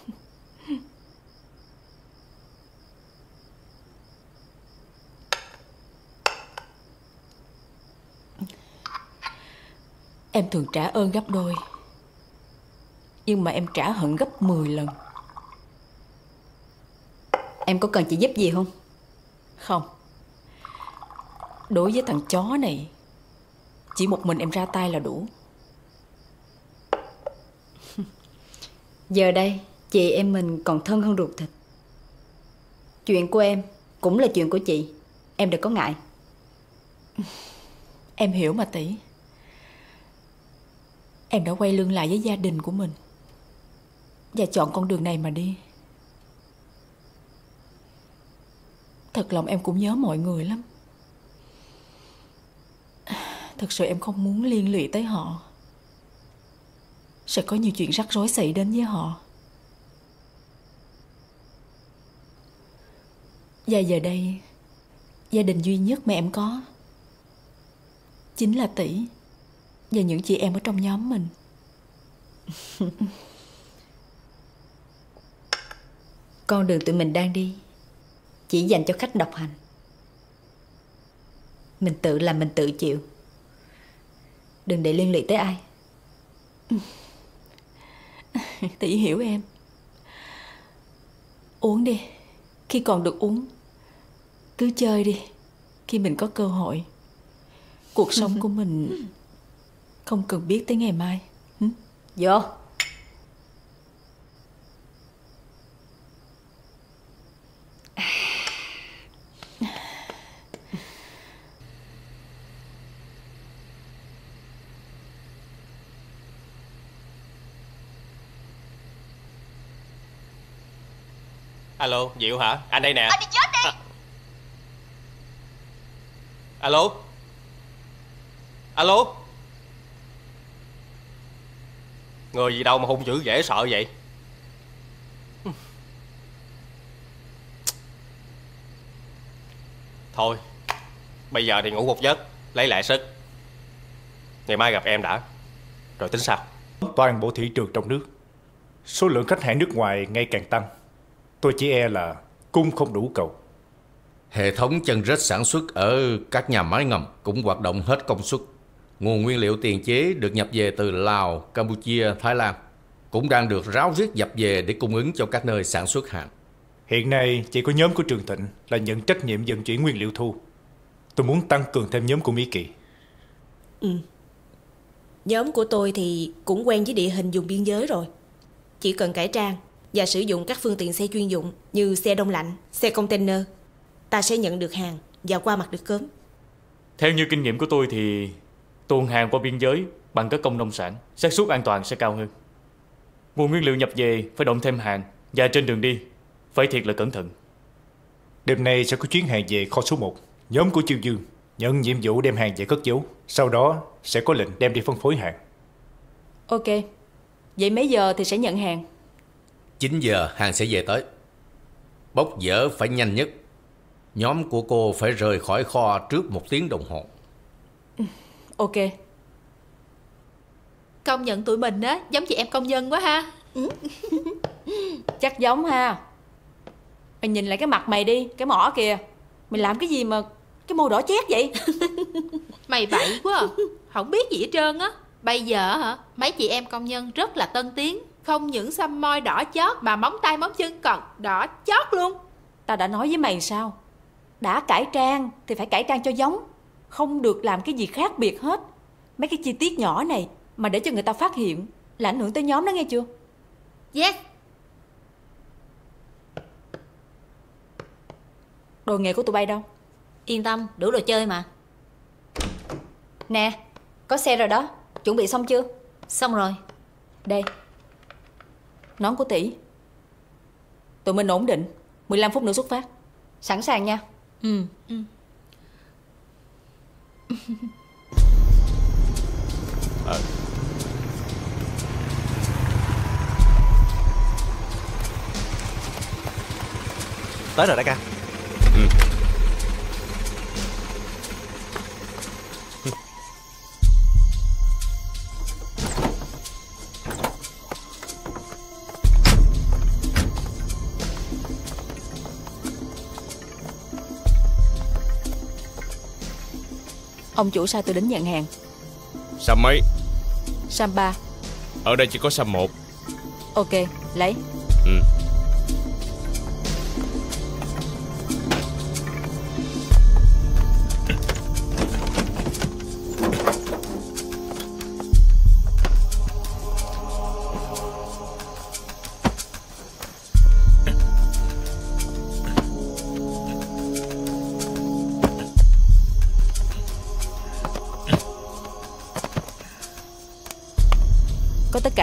[SPEAKER 8] Em thường trả ơn gấp đôi. Nhưng mà em trả hận gấp 10 lần.
[SPEAKER 6] Em có cần chị giúp gì không?
[SPEAKER 8] Không. Đối với thằng chó này Chỉ một mình em ra tay là đủ.
[SPEAKER 6] Giờ đây chị em mình còn thân hơn ruột thịt. Chuyện của em cũng là chuyện của chị. Em đừng có ngại.
[SPEAKER 8] Em hiểu mà tỷ Em đã quay lưng lại với gia đình của mình. Và chọn con đường này mà đi. Thật lòng em cũng nhớ mọi người lắm. Thật sự em không muốn liên lụy tới họ. Sẽ có nhiều chuyện rắc rối xảy đến với họ. Và giờ đây, Gia đình duy nhất mà em có Chính là tỷ. Và những chị em ở trong nhóm mình.
[SPEAKER 6] Con đường tụi mình đang đi Chỉ dành cho khách độc hành. Mình tự làm mình tự chịu. Đừng để liên lụy tới ai.
[SPEAKER 8] Tỷ hiểu em. Uống đi. Khi còn được uống Cứ chơi đi. Khi mình có cơ hội Cuộc sống của mình Không cần biết tới ngày mai.
[SPEAKER 6] Vô.
[SPEAKER 13] Alo, Diệu hả? Anh đây nè.
[SPEAKER 14] Anh đi chết đi.
[SPEAKER 13] À. Alo? Alo Người gì đâu mà hung dữ dễ sợ vậy. Thôi Bây giờ thì ngủ một giấc Lấy lại sức. Ngày mai gặp em đã. Rồi tính sao?
[SPEAKER 15] Toàn bộ thị trường trong nước Số lượng khách hàng nước ngoài ngày càng tăng. Tôi chỉ e là cung không đủ cầu.
[SPEAKER 16] Hệ thống chân rết sản xuất ở các nhà máy ngầm cũng hoạt động hết công suất. Nguồn nguyên liệu tiền chế được nhập về từ Lào, Campuchia, Thái Lan cũng đang được ráo riết nhập về để cung ứng cho các nơi sản xuất hàng.
[SPEAKER 15] Hiện nay chỉ có nhóm của Trường Thịnh là nhận trách nhiệm vận chuyển nguyên liệu thu. Tôi muốn tăng cường thêm nhóm của Mỹ Kỳ.
[SPEAKER 14] Ừ. Nhóm của tôi thì cũng quen với địa hình dùng biên giới rồi. Chỉ cần cải trang và sử dụng các phương tiện xe chuyên dụng như xe đông lạnh, xe container, ta sẽ nhận được hàng và qua mặt được cớm.
[SPEAKER 17] Theo như kinh nghiệm của tôi thì tuồn hàng qua biên giới bằng các công nông sản, xác suất an toàn sẽ cao hơn. Nguồn nguyên liệu nhập về phải động thêm hàng và trên đường đi phải thiệt là cẩn thận.
[SPEAKER 15] Đêm nay sẽ có chuyến hàng về kho số 1. Nhóm của Chiêu Dương nhận nhiệm vụ đem hàng về cất giấu. Sau đó sẽ có lệnh đem đi phân phối hàng.
[SPEAKER 8] Ok Vậy mấy giờ thì sẽ nhận hàng
[SPEAKER 16] 9 giờ hàng sẽ về tới. Bốc dỡ phải nhanh nhất. Nhóm của cô phải rời khỏi kho trước một tiếng đồng hồ.
[SPEAKER 8] Ok.
[SPEAKER 18] Công nhận tụi mình á Giống chị em công nhân quá ha.
[SPEAKER 8] Chắc giống ha. Mày nhìn lại cái mặt mày đi Cái mỏ kìa. Mày làm cái gì mà Cái môi đỏ chét vậy?
[SPEAKER 18] Mày bậy quá à. Không biết gì hết trơn á. Bây giờ hả Mấy chị em công nhân rất là tân tiến. Không những xăm môi đỏ chót Mà móng tay móng chân còn đỏ chót luôn.
[SPEAKER 8] Tao đã nói với mày sao? Đã cải trang thì phải cải trang cho giống Không được làm cái gì khác biệt hết. Mấy cái chi tiết nhỏ này Mà để cho người ta phát hiện Là ảnh hưởng tới nhóm đó nghe chưa?
[SPEAKER 18] Yes.
[SPEAKER 8] Đồ nghề của tụi bay đâu?
[SPEAKER 11] Yên tâm, đủ đồ chơi mà.
[SPEAKER 8] Nè, có xe rồi đó. Chuẩn bị xong chưa?
[SPEAKER 11] Xong rồi.
[SPEAKER 8] Đây. Nón của tỷ. Tụi mình ổn định. 15 phút nữa xuất phát. Sẵn sàng nha.
[SPEAKER 11] Ừ,
[SPEAKER 18] ừ.
[SPEAKER 1] Ờ.
[SPEAKER 13] Tới rồi đại ca
[SPEAKER 1] Ừ.
[SPEAKER 8] Ông chủ sai tôi đến nhận hàng?
[SPEAKER 1] Xăm mấy?
[SPEAKER 8] Sam 3
[SPEAKER 1] Ở đây chỉ có xăm một.
[SPEAKER 8] Ok, lấy.
[SPEAKER 1] Ừ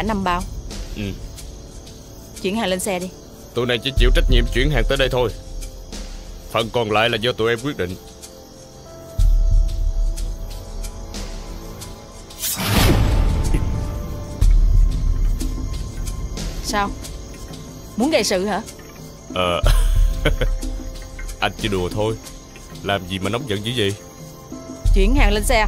[SPEAKER 8] 5 bao.
[SPEAKER 1] Ừ.
[SPEAKER 8] Chuyển hàng lên xe đi.
[SPEAKER 1] Tụi này chỉ chịu trách nhiệm chuyển hàng tới đây thôi. Phần còn lại là do tụi em quyết định.
[SPEAKER 8] Sao? Muốn gây sự hả?
[SPEAKER 1] Ờ. Anh chỉ đùa thôi. Làm gì mà nóng giận dữ vậy?
[SPEAKER 8] Chuyển hàng lên xe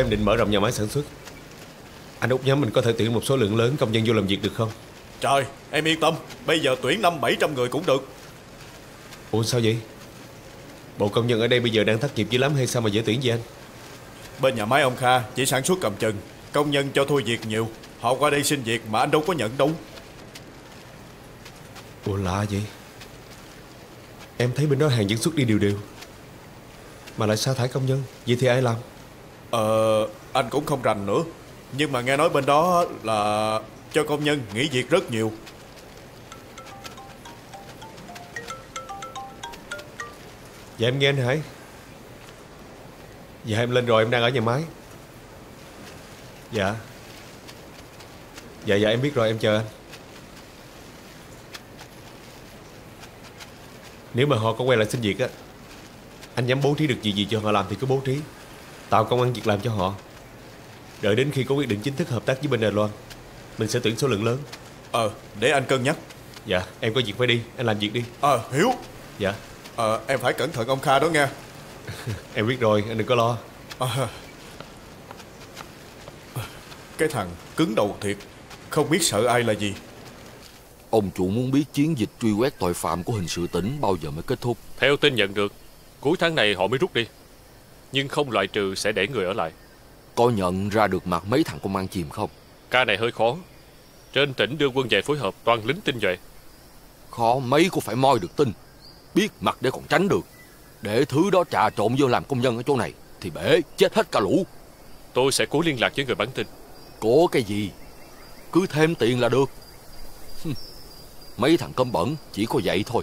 [SPEAKER 1] em định mở rộng nhà máy sản xuất. Anh út nhóm mình có thể tuyển một số lượng lớn công nhân vô làm việc được không?
[SPEAKER 19] Trời, em yên tâm. Bây giờ tuyển năm bảy trăm người cũng được.
[SPEAKER 1] Ủa sao vậy? Bộ công nhân ở đây bây giờ đang thất nghiệp dữ lắm hay sao mà dễ tuyển vậy anh?
[SPEAKER 19] Bên nhà máy ông Kha chỉ sản xuất cầm chừng Công nhân cho thôi việc nhiều. Họ qua đây xin việc mà anh đâu có nhận đâu.
[SPEAKER 1] Ủa lạ vậy? Em thấy bên đó hàng vẫn xuất đi đều đều Mà lại sa thải công nhân Vậy thì ai làm
[SPEAKER 19] Ờ, anh cũng không rành nữa. Nhưng mà nghe nói bên đó là cho công nhân nghỉ việc rất nhiều.
[SPEAKER 1] Dạ em nghe anh Hải Dạ em lên rồi em đang ở nhà máy. Dạ. Dạ dạ em biết rồi em chờ anh. Nếu mà họ có quay lại xin việc á Anh dám bố trí được gì gì cho họ làm thì cứ bố trí Tạo công ăn việc làm cho họ. Đợi đến khi có quyết định chính thức hợp tác với bên Đài Loan Mình sẽ tuyển số lượng lớn.
[SPEAKER 19] Ờ, để anh cân nhắc.
[SPEAKER 1] Dạ, em có việc phải đi, anh làm việc đi.
[SPEAKER 19] Ờ, Hiếu.
[SPEAKER 1] Dạ.
[SPEAKER 19] Ờ, em phải cẩn thận ông Kha đó nghe
[SPEAKER 1] Em biết rồi, anh đừng có lo.
[SPEAKER 19] À, Cái thằng cứng đầu thiệt Không biết sợ ai là gì.
[SPEAKER 20] Ông chủ muốn biết chiến dịch truy quét tội phạm của hình sự tỉnh bao giờ mới kết thúc?
[SPEAKER 17] Theo tin nhận được
[SPEAKER 20] Cuối tháng này họ mới rút đi Nhưng không loại trừ sẽ để người ở lại.
[SPEAKER 21] Có nhận ra được mặt mấy thằng công an chìm không?
[SPEAKER 20] Ca này hơi khó. Trên tỉnh đưa quân về phối hợp toàn lính tinh nhuệ.
[SPEAKER 21] Khó mấy có phải moi được tin. Biết mặt để còn tránh được. Để thứ đó trà trộn vô làm công nhân ở chỗ này Thì bể chết hết cả lũ.
[SPEAKER 20] Tôi sẽ cố liên lạc với người bản tin.
[SPEAKER 21] Có cái gì? Cứ thêm tiền là được. Mấy thằng cơm bẩn chỉ có vậy thôi.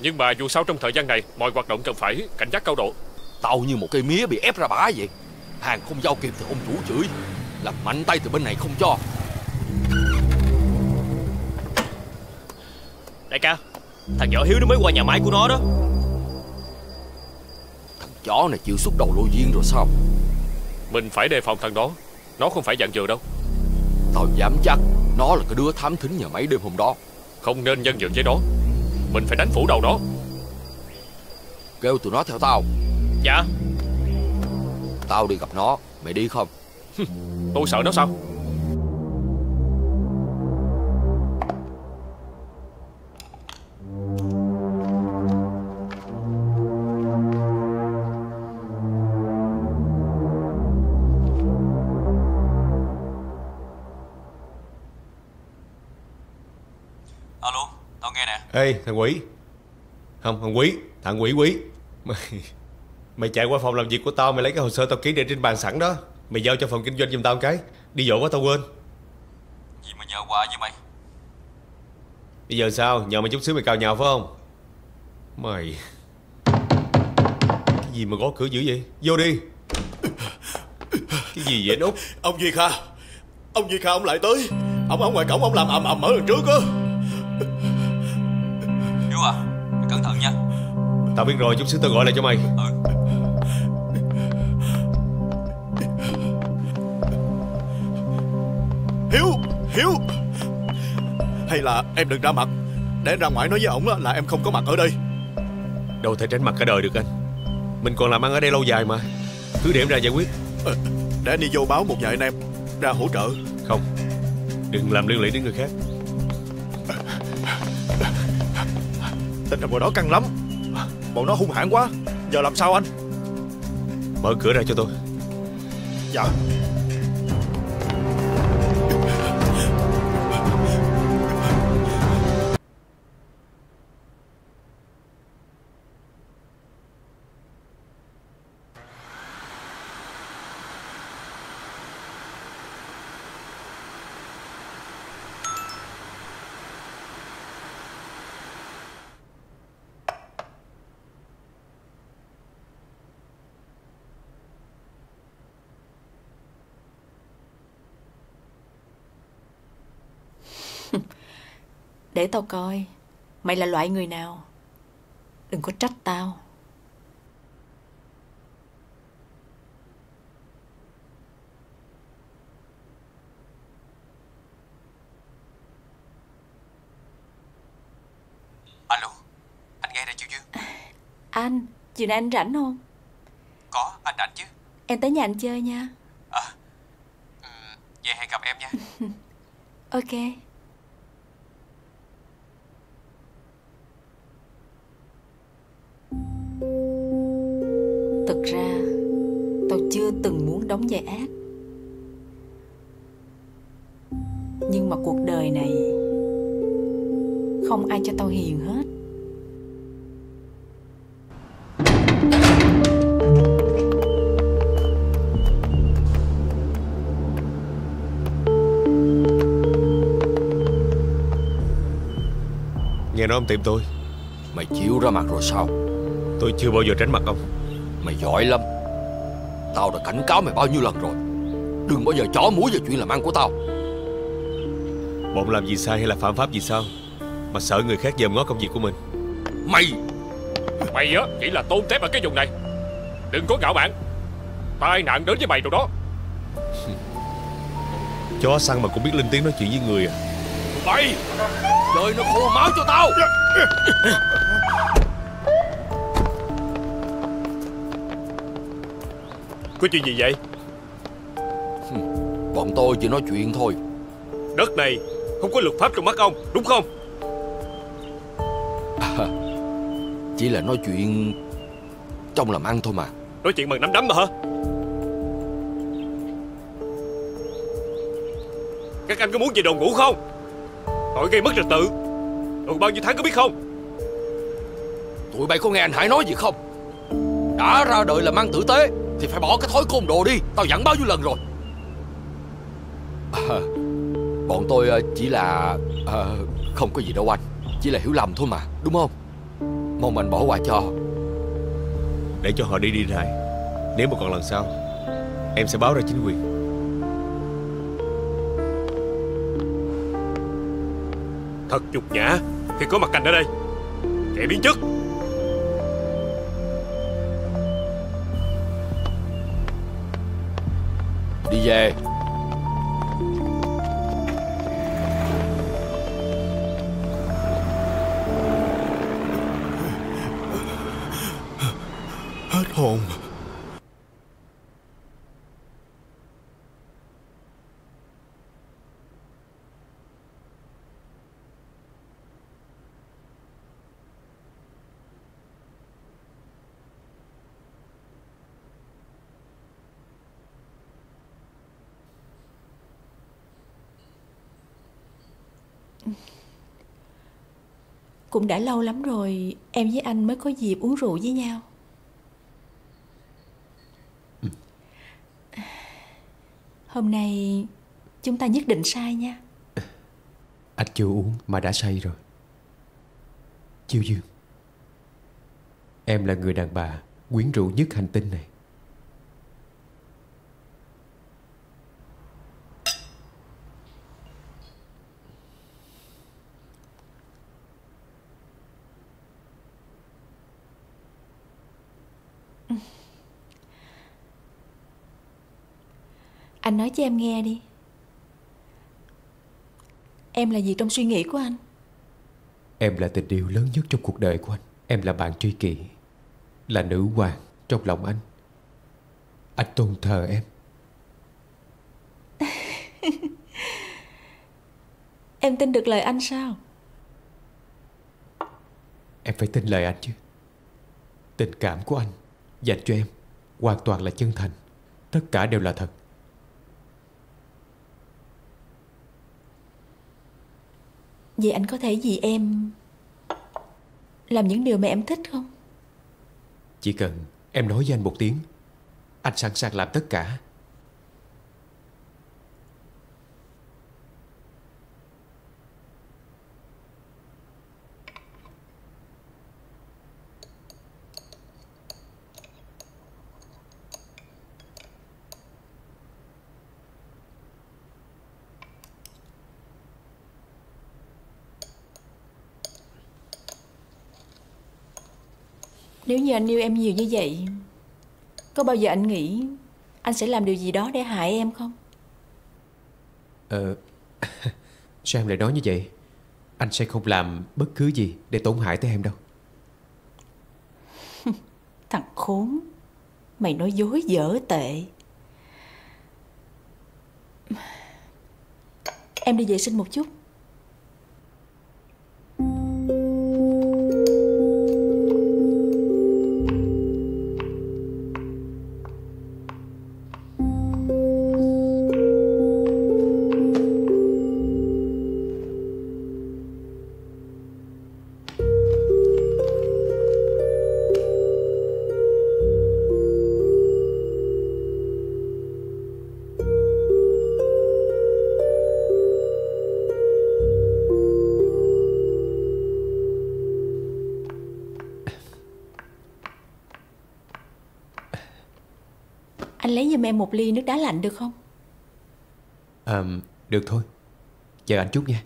[SPEAKER 20] Nhưng mà dù sao trong thời gian này Mọi hoạt động cần phải cảnh giác cao độ
[SPEAKER 21] Tao như một cây mía bị ép ra bả vậy. Hàng không giao kịp thì ông chủ chửi. Làm mạnh tay từ bên này không cho.
[SPEAKER 13] Đại ca Thằng nhỏ Hiếu nó mới qua nhà máy của nó đó.
[SPEAKER 21] Thằng chó này chịu xúc đầu lôi duyên rồi sao?
[SPEAKER 20] Mình phải đề phòng thằng đó. Nó không phải dạng vừa đâu.
[SPEAKER 21] Tao dám chắc Nó là cái đứa thám thính nhà máy đêm hôm đó.
[SPEAKER 20] Không nên nhân nhượng với nó. Mình phải đánh phủ đầu nó.
[SPEAKER 21] Kêu tụi nó theo tao
[SPEAKER 13] Dạ.
[SPEAKER 21] Tao đi gặp nó Mày đi không?
[SPEAKER 20] Tôi sợ nó sao?
[SPEAKER 13] Alo Tao nghe nè.
[SPEAKER 1] Ê thằng quỷ. Không thằng quỷ Thằng quỷ quỷ Mày chạy qua phòng làm việc của tao Mày lấy cái hồ sơ tao ký để trên bàn sẵn đó. Mày giao cho phòng kinh doanh giùm tao một cái. Đi dỗ quá tao quên.
[SPEAKER 13] Gì mà nhờ qua với mày?
[SPEAKER 1] Bây giờ sao? Nhờ mày chút xíu mày cào nhào phải không? Mày. Cái gì mà gõ cửa dữ vậy? Vô đi. Cái gì vậy anh Út
[SPEAKER 19] Ông Duy Kha. Ông Duy Kha ông lại tới. Ông ở ngoài cổng ông làm ầm ầm ở đằng trước á.
[SPEAKER 13] Hiếu à Mày cẩn thận nha.
[SPEAKER 1] Tao biết rồi chút xíu tao gọi lại cho mày.
[SPEAKER 19] Hiếu Hiếu. Hay là em đừng ra mặt. Để ra ngoài nói với ổng là em không có mặt ở đây.
[SPEAKER 1] Đâu thể tránh mặt cả đời được anh. Mình còn làm ăn ở đây lâu dài mà. Cứ để em ra giải quyết.
[SPEAKER 19] Ờ, Để anh đi vô báo một vài anh em Ra hỗ trợ.
[SPEAKER 1] Không. Đừng làm liên lụy đến người khác.
[SPEAKER 19] Tình hình ngoài đó căng lắm. Bọn nó hung hãn quá. Giờ làm sao anh?
[SPEAKER 1] Mở cửa ra cho tôi.
[SPEAKER 19] Dạ
[SPEAKER 8] Để tao coi. Mày là loại người nào? Đừng có trách tao.
[SPEAKER 13] Alo Anh nghe đây Chiêu Dương
[SPEAKER 8] Anh Chiều nay anh rảnh không?
[SPEAKER 13] Có anh rảnh chứ.
[SPEAKER 8] Em tới nhà anh chơi nha.
[SPEAKER 13] Về hẹn gặp em nha.
[SPEAKER 8] Ok từng muốn đóng vai ác. Nhưng mà cuộc đời này Không ai cho tao hiền hết.
[SPEAKER 1] Nghe nói ông tìm tôi.
[SPEAKER 21] Mày chịu ra mặt rồi sao?
[SPEAKER 1] Tôi chưa bao giờ tránh mặt ông.
[SPEAKER 21] Mày giỏi lắm Tao đã cảnh cáo mày bao nhiêu lần rồi. Đừng bao giờ chó mũi vào chuyện làm ăn của tao.
[SPEAKER 1] Bọn làm gì sai hay là phạm pháp gì sao? Mà sợ người khác dòm ngó công việc của mình.
[SPEAKER 21] Mày!
[SPEAKER 20] Mày á chỉ là tôn tép ở cái vùng này. Đừng có ngạo mạn. Tai nạn đến với mày rồi đó.
[SPEAKER 1] Chó săn mà cũng biết lên tiếng nói chuyện với người à.
[SPEAKER 21] Mày! Trời nó khô máu cho tao
[SPEAKER 20] Có chuyện gì vậy?
[SPEAKER 21] Bọn tôi chỉ nói chuyện thôi.
[SPEAKER 20] Đất này không có luật pháp trong mắt ông Đúng không?
[SPEAKER 21] Chỉ là nói chuyện trong làm ăn thôi mà.
[SPEAKER 20] Nói chuyện bằng nắm đấm mà hả? Các anh có muốn về đồn ngủ không? Tội gây mất trật tự. Rồi bao nhiêu tháng có biết không?
[SPEAKER 21] Tụi bay có nghe anh Hải nói gì không? Đã ra đời làm ăn tử tế Thì phải bỏ cái thói côn đồ đi. Tao dặn bao nhiêu lần rồi? À, Bọn tôi ờ, chỉ là à, Không có gì đâu anh. Chỉ là hiểu lầm thôi mà Đúng không? Mong anh bỏ qua cho.
[SPEAKER 1] Để cho họ đi đi lại Nếu mà còn lần sau Em sẽ báo ra chính quyền.
[SPEAKER 20] Thật nhục nhã. Thì có mặt canh ở đây. Kẻ biến chất
[SPEAKER 21] Đi
[SPEAKER 8] Cũng đã lâu lắm rồi Em với anh mới có dịp uống rượu với nhau. Hôm nay Chúng ta nhất định sai nha.
[SPEAKER 10] Anh chưa uống mà đã say rồi. Chiêu Dương Em là người đàn bà quyến rũ nhất hành tinh này
[SPEAKER 8] Anh nói cho em nghe đi. Em là gì trong suy nghĩ của anh?
[SPEAKER 10] Em là tình yêu lớn nhất trong cuộc đời của anh. Em là bạn tri kỷ Là nữ hoàng trong lòng anh. Anh tôn thờ em.
[SPEAKER 8] Em tin được lời anh sao?
[SPEAKER 10] Em phải tin lời anh chứ. Tình cảm của anh Dành cho em Hoàn toàn là chân thành. Tất cả đều là thật
[SPEAKER 8] Vậy anh có thể vì em Làm những điều mà em thích không?
[SPEAKER 10] Chỉ cần em nói với anh một tiếng, Anh sẵn sàng làm tất cả.
[SPEAKER 8] Nếu như anh yêu em nhiều như vậy Có bao giờ anh nghĩ Anh sẽ làm điều gì đó để hại em không?
[SPEAKER 10] Ờ Sao em lại nói như vậy? Anh sẽ không làm bất cứ gì Để tổn hại tới em đâu.
[SPEAKER 8] Thằng khốn Mày nói dối dở tệ. Em đi vệ sinh một chút một ly nước đá lạnh được không?
[SPEAKER 10] À, Được thôi. Chờ anh chút nha.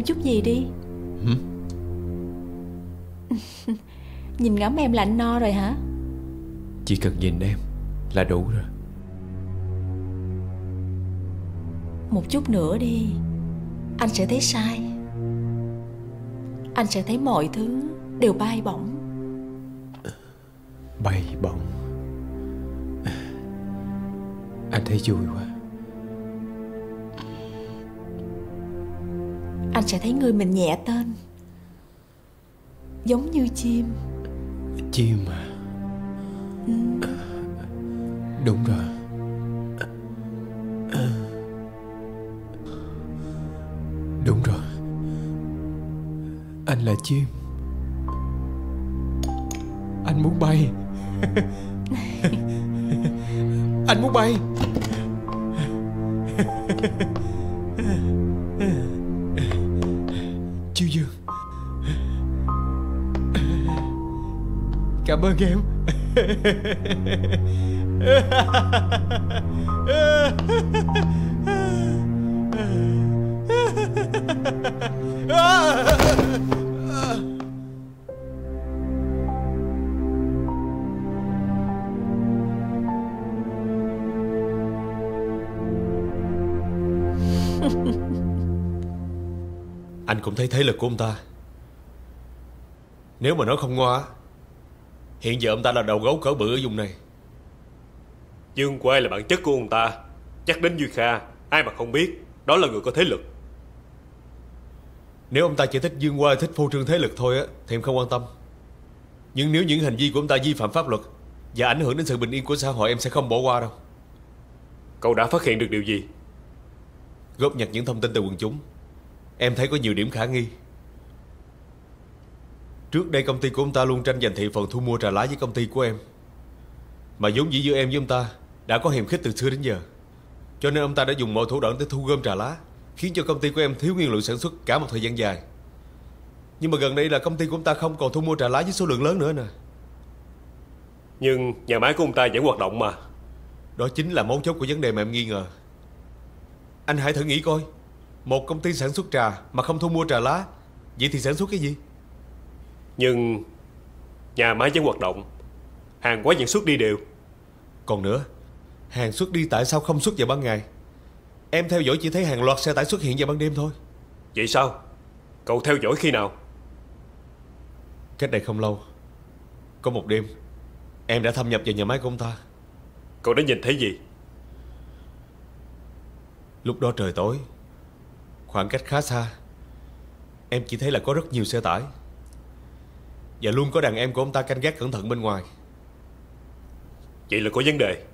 [SPEAKER 8] Thêm chút gì đi.
[SPEAKER 10] Hử?
[SPEAKER 8] Nhìn ngắm em là anh no rồi hả?
[SPEAKER 10] Chỉ cần nhìn em Là đủ rồi.
[SPEAKER 8] Một chút nữa đi Anh sẽ thấy sai. Anh sẽ thấy mọi thứ Đều bay bổng.
[SPEAKER 10] Bay bổng. Anh thấy vui quá
[SPEAKER 8] Anh sẽ thấy người mình nhẹ tên. Giống như chim.
[SPEAKER 10] Chim à
[SPEAKER 8] ừ.
[SPEAKER 10] Đúng rồi. Đúng rồi. Anh là chim. Anh muốn bay. Anh muốn bay Cảm ơn em.
[SPEAKER 1] Anh cũng thấy thế lực của ông ta. Nếu mà nó không ngoa Hiện giờ ông ta là đầu gấu cỡ bự ở vùng này.
[SPEAKER 20] Dương Quê là bản chất của ông ta. Chắc đến Duy Kha Ai mà không biết Đó là người có thế lực.
[SPEAKER 1] Nếu ông ta chỉ thích dương hoa thích phô trương thế lực thôi á Thì em không quan tâm. Nhưng nếu những hành vi của ông ta vi phạm pháp luật Và ảnh hưởng đến sự bình yên của xã hội em sẽ không bỏ qua đâu.
[SPEAKER 20] Cậu đã phát hiện được điều gì?
[SPEAKER 1] Góp nhặt những thông tin từ quần chúng. Em thấy có nhiều điểm khả nghi Trước đây công ty của ông ta luôn tranh giành thị phần thu mua trà lá với công ty của em. Mà vốn dĩ giữa em với ông ta Đã có hiềm khích từ xưa đến giờ. Cho nên ông ta đã dùng mọi thủ đoạn để thu gom trà lá Khiến cho công ty của em thiếu nguyên liệu sản xuất cả một thời gian dài. Nhưng mà gần đây là công ty của ông ta không còn thu mua trà lá với số lượng lớn nữa nè.
[SPEAKER 20] Nhưng nhà máy của ông ta vẫn hoạt động mà.
[SPEAKER 1] Đó chính là mấu chốt của vấn đề mà em nghi ngờ. Anh hãy thử nghĩ coi. Một công ty sản xuất trà mà không thu mua trà lá Vậy thì sản xuất cái gì
[SPEAKER 20] Nhưng Nhà máy vẫn hoạt động. Hàng hóa vẫn xuất đi đều.
[SPEAKER 1] Còn nữa Hàng xuất đi tại sao không xuất vào ban ngày? Em theo dõi chỉ thấy hàng loạt xe tải xuất hiện vào ban đêm thôi.
[SPEAKER 20] Vậy sao? Cậu theo dõi khi nào?
[SPEAKER 1] Cách đây không lâu Có một đêm Em đã thâm nhập vào nhà máy của ông ta.
[SPEAKER 20] Cậu đã nhìn thấy gì?
[SPEAKER 1] Lúc đó trời tối Khoảng cách khá xa Em chỉ thấy là có rất nhiều xe tải Và luôn có đàn em của ông ta canh gác cẩn thận bên ngoài.
[SPEAKER 20] Vậy là có vấn đề.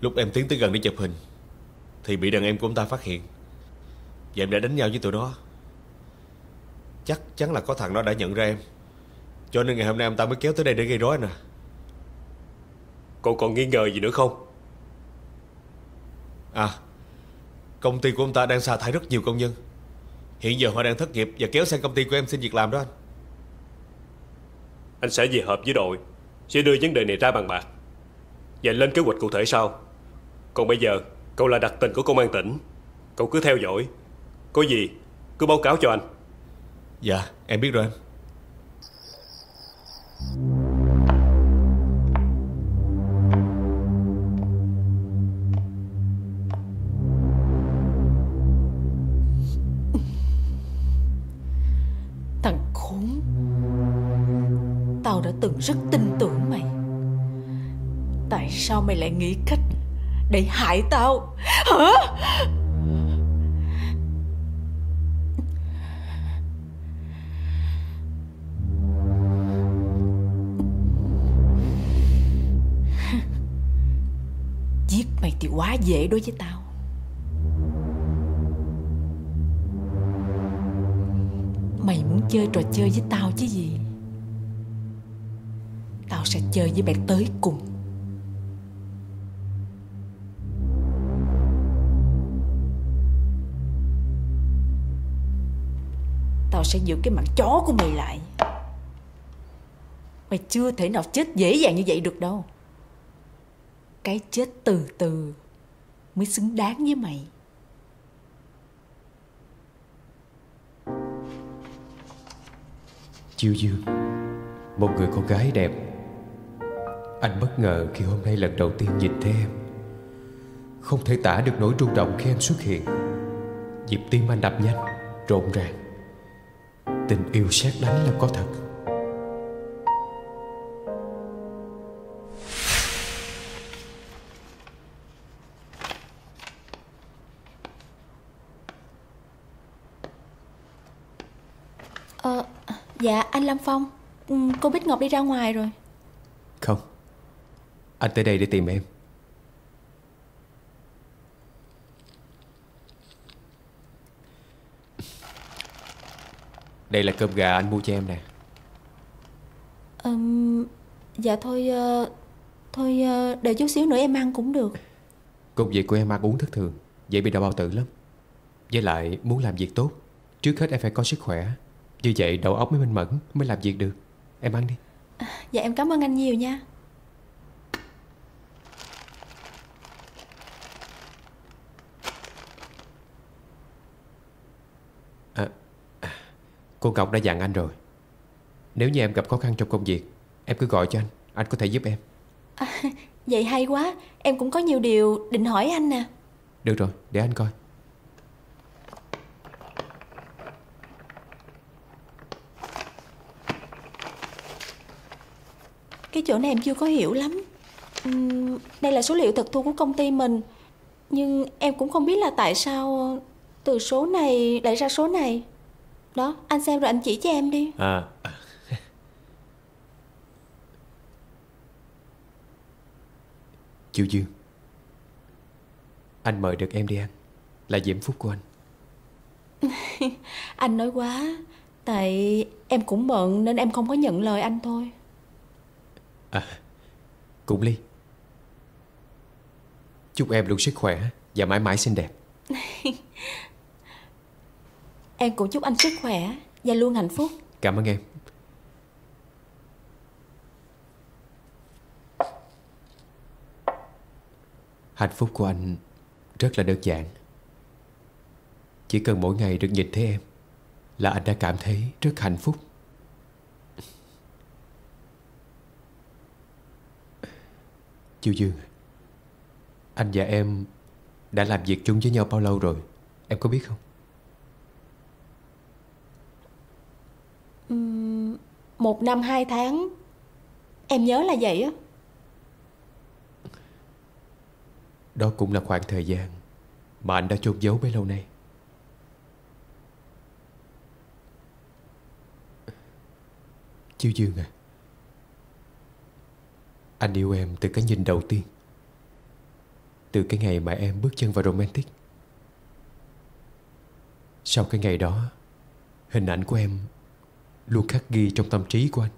[SPEAKER 1] Lúc em tiến tới gần để chụp hình Thì bị đàn em của ông ta phát hiện. Và em đã đánh nhau với tụi nó Chắc chắn là có thằng đó đã nhận ra em. Cho nên ngày hôm nay ông ta mới kéo tới đây để gây rối nè
[SPEAKER 20] Cậu còn nghi ngờ gì nữa không?
[SPEAKER 1] À Công ty của ông ta đang sa thải rất nhiều công nhân Hiện giờ họ đang thất nghiệp Và kéo sang công ty của em xin việc làm đó anh.
[SPEAKER 20] Anh sẽ về họp với đội Sẽ đưa vấn đề này ra bàn bạc Và lên kế hoạch cụ thể sau. Còn bây giờ Cậu là đặc tình của công an tỉnh. Cậu cứ theo dõi. Có gì cứ báo cáo cho anh.
[SPEAKER 1] Dạ em biết rồi anh
[SPEAKER 8] Tao đã từng rất tin tưởng mày. Tại sao mày lại nghĩ cách Để hại tao? Hả? Giết mày thì quá dễ đối với tao. Mày muốn chơi trò chơi với tao chứ gì? Sẽ chơi với mày tới cùng. Tao sẽ giữ cái mặt chó của mày lại. Mày chưa thể nào chết dễ dàng như vậy được đâu. Cái chết từ từ Mới xứng đáng với mày.
[SPEAKER 10] Chiêu Dương, Một người con gái đẹp anh bất ngờ khi hôm nay lần đầu tiên nhìn thấy em. Không thể tả được nỗi rung động khi em xuất hiện. Nhịp tim anh đập nhanh Rộn ràng. Tình yêu sát đánh là có thật.
[SPEAKER 8] Ờ, dạ anh Lâm Phong. Ừ, Cô Bích Ngọc đi ra ngoài rồi.
[SPEAKER 10] Không Anh tới đây để tìm em. Đây là cơm gà anh mua cho em nè.
[SPEAKER 8] Ừm, Dạ thôi ờ, Thôi ờ, để chút xíu nữa em ăn cũng được.
[SPEAKER 10] Công việc của em ăn uống thất thường Dễ bị đau bao tử lắm. Với lại muốn làm việc tốt Trước hết em phải có sức khỏe. Như vậy đầu óc mới minh mẫn Mới làm việc được. Em ăn đi.
[SPEAKER 8] Dạ em cảm ơn anh nhiều nha
[SPEAKER 10] Cô Ngọc đã dặn anh rồi. Nếu như em gặp khó khăn trong công việc Em cứ gọi cho anh. Anh có thể giúp em.
[SPEAKER 8] À, Vậy hay quá. Em cũng có nhiều điều định hỏi anh nè.
[SPEAKER 10] Được rồi để anh coi.
[SPEAKER 8] Cái chỗ này em chưa có hiểu lắm. Ừm, Đây là số liệu thực thu của công ty mình. Nhưng em cũng không biết là tại sao Từ số này lại ra số này Đó. Anh xem rồi anh chỉ cho em đi.
[SPEAKER 10] À. Chiêu Dương Anh mời được em đi ăn. Là diễm phúc của anh.
[SPEAKER 8] Anh nói quá Tại em cũng bận nên em không có nhận lời anh thôi.
[SPEAKER 10] À Cũng Ly. Chúc em luôn sức khỏe Và mãi mãi xinh đẹp
[SPEAKER 8] Em cũng chúc anh sức khỏe Và luôn hạnh phúc.
[SPEAKER 10] Cảm ơn em. Hạnh phúc của anh Rất là đơn giản. Chỉ cần mỗi ngày được nhìn thấy em Là anh đã cảm thấy rất hạnh phúc. Chiêu Dương Anh và em Đã làm việc chung với nhau bao lâu rồi? Em có biết không?
[SPEAKER 8] Một năm, hai tháng. Em nhớ là vậy á.
[SPEAKER 10] Đó cũng là khoảng thời gian Mà anh đã chôn giấu bấy lâu nay. Chiêu Dương à Anh yêu em từ cái nhìn đầu tiên, Từ cái ngày mà em bước chân vào romantic. Sau cái ngày đó, Hình ảnh của em Luôn khắc ghi trong tâm trí của anh.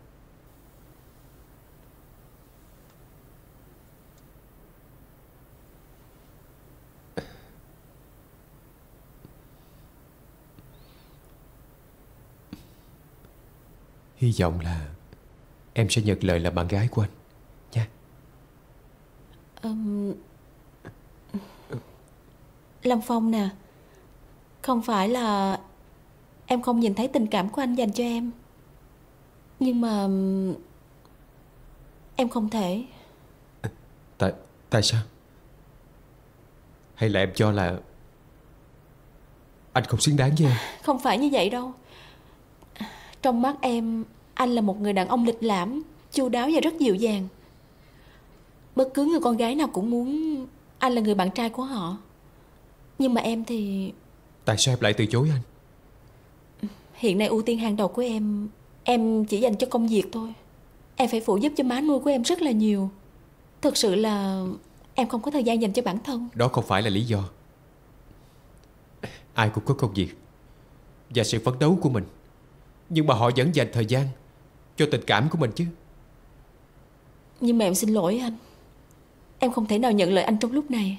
[SPEAKER 10] Hy vọng là Em sẽ nhận lời là bạn gái của anh
[SPEAKER 8] Ừm, Lâm Phong nè Không phải là Em không nhìn thấy tình cảm của anh dành cho em. Nhưng mà Em không thể.
[SPEAKER 10] Tại, tại sao? Hay là em cho là Anh không xứng đáng với em?
[SPEAKER 8] Không phải như vậy đâu. Trong mắt em Anh là một người đàn ông lịch lãm chu đáo và rất dịu dàng. Bất cứ người con gái nào cũng muốn Anh là người bạn trai của họ. Nhưng mà em thì
[SPEAKER 10] Tại sao em lại từ chối anh?
[SPEAKER 8] Hiện nay ưu tiên hàng đầu của em Em chỉ dành cho công việc thôi. Em phải phụ giúp cho má nuôi của em rất là nhiều. Thực sự là Em không có thời gian dành cho bản thân.
[SPEAKER 10] Đó không phải là lý do. Ai cũng có công việc Và sự phấn đấu của mình. Nhưng mà họ vẫn dành thời gian Cho tình cảm của mình chứ.
[SPEAKER 8] Nhưng mà em xin lỗi anh. Em không thể nào nhận lời anh trong lúc này.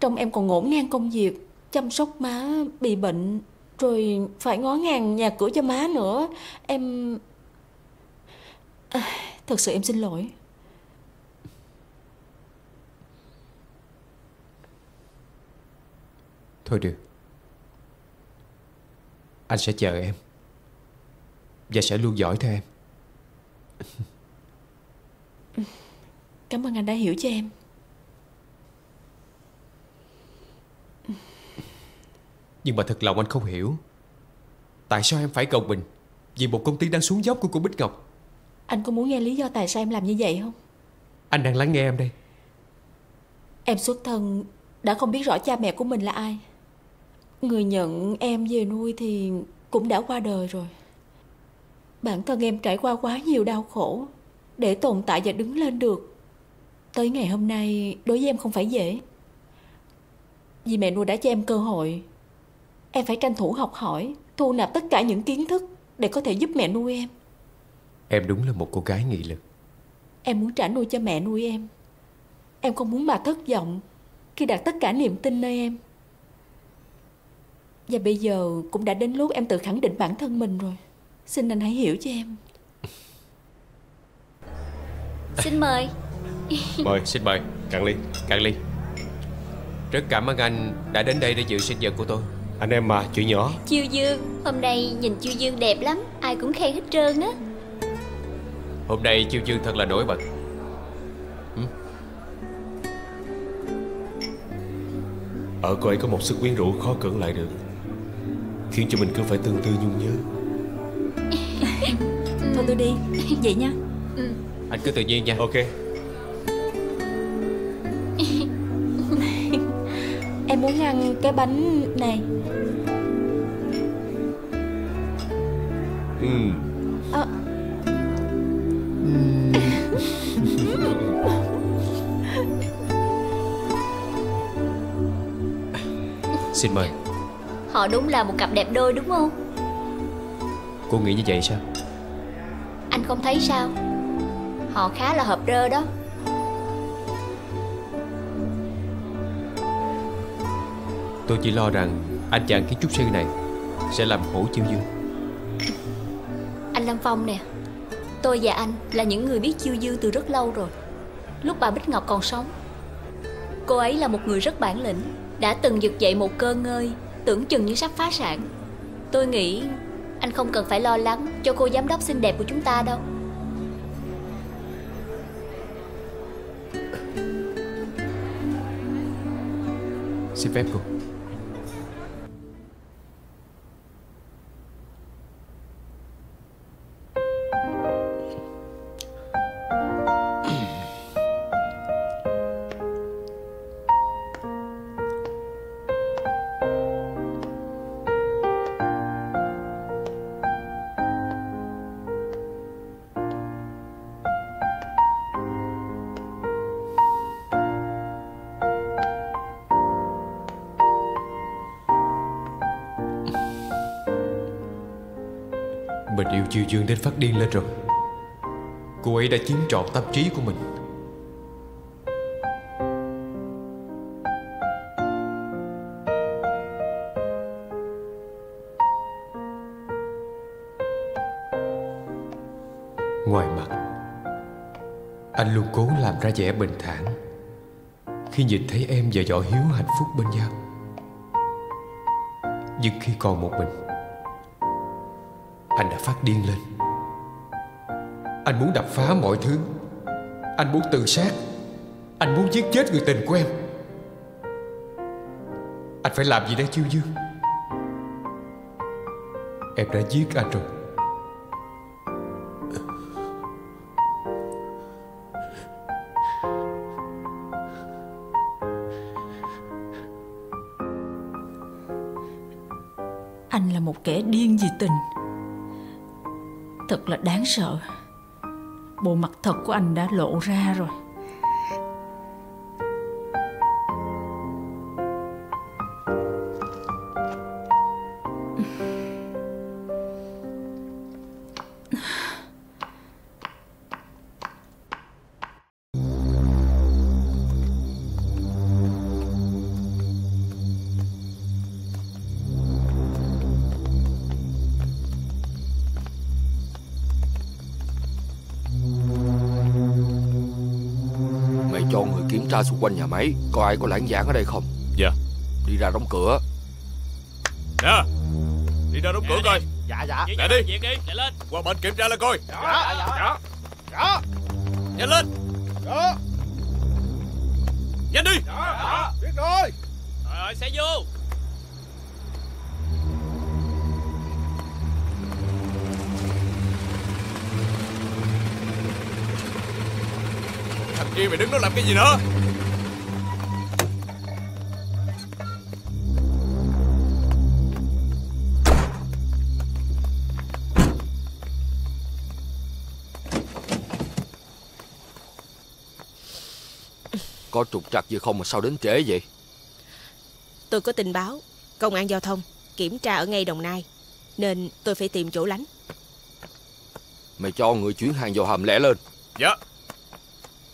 [SPEAKER 8] Trong em còn ngổn ngang công việc Chăm sóc má bị bệnh Rồi phải ngó ngàng nhà cửa cho má nữa. Em à, Thật sự em xin lỗi.
[SPEAKER 10] Thôi được. Anh sẽ chờ em. Và sẽ luôn giỏi theo em.
[SPEAKER 8] Cảm ơn anh đã hiểu cho em
[SPEAKER 10] Nhưng mà thật lòng anh không hiểu. Tại sao em phải cầu mình Vì một công ty đang xuống dốc của cô Bích Ngọc?
[SPEAKER 8] Anh có muốn nghe lý do tại sao em làm như vậy không?
[SPEAKER 10] Anh đang lắng nghe em đây.
[SPEAKER 8] Em xuất thân đã không biết rõ cha mẹ của mình là ai. Người nhận em về nuôi thì cũng đã qua đời rồi. Bản thân em trải qua quá nhiều đau khổ Để tồn tại và đứng lên được. Tới ngày hôm nay đối với em không phải dễ. Vì mẹ nuôi đã cho em cơ hội Em phải tranh thủ học hỏi Thu nạp tất cả những kiến thức Để có thể giúp mẹ nuôi em.
[SPEAKER 10] Em đúng là một cô gái nghị lực.
[SPEAKER 8] Em muốn trả nuôi cho mẹ nuôi em. Em không muốn bà thất vọng Khi đặt tất cả niềm tin nơi em. Và bây giờ cũng đã đến lúc em tự khẳng định bản thân mình rồi. Xin anh hãy hiểu cho em.
[SPEAKER 11] Xin mời.
[SPEAKER 10] Mời, xin mời. Cạn ly Cạn ly. Rất cảm ơn anh đã đến đây để dự sinh nhật của tôi
[SPEAKER 1] Anh em mà, chuyện nhỏ.
[SPEAKER 11] Chiêu Dương Hôm nay nhìn Chiêu Dương đẹp lắm Ai cũng khen hết trơn á.
[SPEAKER 10] Hôm nay Chiêu Dương thật là nổi bật.
[SPEAKER 1] Ở cô ấy có một sức quyến rũ khó cưỡng lại được Khiến cho mình cứ phải tương tư nhung nhớ.
[SPEAKER 8] Thôi tôi đi Vậy nha.
[SPEAKER 10] Anh cứ tự nhiên nha.
[SPEAKER 1] Ok
[SPEAKER 8] Em muốn ăn cái bánh này.
[SPEAKER 1] Ừ.
[SPEAKER 8] à,
[SPEAKER 10] Xin mời.
[SPEAKER 11] Họ đúng là một cặp đẹp đôi đúng không?
[SPEAKER 10] Cô nghĩ như vậy sao?
[SPEAKER 11] Anh không thấy sao? Họ khá là hợp rơ đó
[SPEAKER 10] Tôi chỉ lo rằng Anh chàng kiến trúc sư này Sẽ làm khổ Chiêu Dương.
[SPEAKER 11] Anh Lâm Phong nè Tôi và anh là những người biết Chiêu Dương từ rất lâu rồi. Lúc bà Bích Ngọc còn sống Cô ấy là một người rất bản lĩnh Đã từng giật dậy một cơn ngơi Tưởng chừng như sắp phá sản. Tôi nghĩ anh không cần phải lo lắng Cho cô giám đốc xinh đẹp của chúng ta đâu.
[SPEAKER 10] Xin phép cô chiều Dương đến phát điên lên rồi. Cô ấy đã chiếm trọn tâm trí của mình. Ngoài mặt, Anh luôn cố làm ra vẻ bình thản Khi nhìn thấy em và võ hiếu hạnh phúc bên nhau. Nhưng khi còn một mình anh đã phát điên lên. Anh muốn đập phá mọi thứ. Anh muốn tự sát. Anh muốn giết chết người tình của em. Anh phải làm gì đây, Chiêu Dương? Em đã giết anh rồi.
[SPEAKER 5] Là đáng sợ. Bộ mặt thật của anh đã lộ ra rồi.
[SPEAKER 21] Tra xung quanh nhà máy Có ai có lãng giảng ở đây không?
[SPEAKER 1] Dạ.
[SPEAKER 21] Đi ra đóng cửa.
[SPEAKER 1] Nè Đi ra đóng cửa coi.
[SPEAKER 22] Dạ dạ.
[SPEAKER 1] Lẹ đi.
[SPEAKER 22] Việc đi. Lẹ lên.
[SPEAKER 1] Qua bên kiểm tra lại coi.
[SPEAKER 22] Dạ. Dạ dạ. Dạ.
[SPEAKER 1] Nhanh lên.
[SPEAKER 22] Dạ.
[SPEAKER 1] Nhanh đi.
[SPEAKER 22] Dạ Biết rồi. Rồi xe vô.
[SPEAKER 1] Thằng kia mày đứng đó làm cái gì nữa
[SPEAKER 21] Có trục trặc gì không mà sao đến trễ vậy?
[SPEAKER 14] Tôi có tình báo Công an giao thông Kiểm tra ở ngay Đồng Nai Nên tôi phải tìm chỗ lánh.
[SPEAKER 21] Mày cho người chuyển hàng vào hầm lẻ lên.
[SPEAKER 1] Dạ.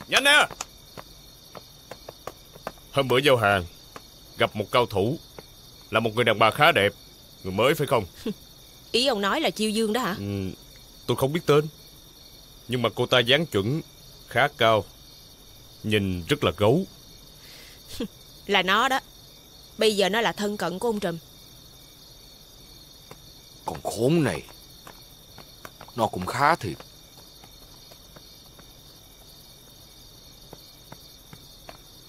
[SPEAKER 1] Nhanh nè. Hôm bữa giao hàng Gặp một cao thủ Là một người đàn bà khá đẹp Người mới phải không?
[SPEAKER 14] Ý ông nói là Chiêu Dương đó hả?
[SPEAKER 1] Ừ, Tôi không biết tên Nhưng mà cô ta dáng chuẩn Khá cao Nhìn rất là gấu.
[SPEAKER 14] Là nó đó. Bây giờ nó là thân cận của ông Trùm.
[SPEAKER 21] Còn khốn này. Nó cũng khá thiệt.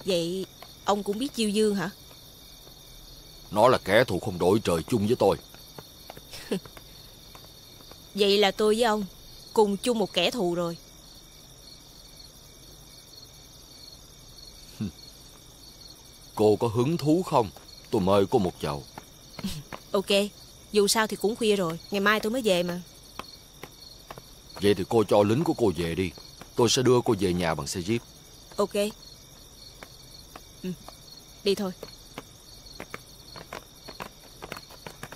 [SPEAKER 14] Vậy ông cũng biết Chiêu Dương hả?
[SPEAKER 21] Nó là kẻ thù không đội trời chung với tôi.
[SPEAKER 14] Vậy là tôi với ông Cùng chung một kẻ thù rồi
[SPEAKER 21] Cô có hứng thú không? Tôi mời cô một chầu
[SPEAKER 14] Ok Dù sao thì cũng khuya rồi Ngày mai tôi mới về mà.
[SPEAKER 21] Vậy thì cô cho lính của cô về đi. Tôi sẽ đưa cô về nhà bằng xe jeep.
[SPEAKER 14] Ok. Ừ. Đi thôi.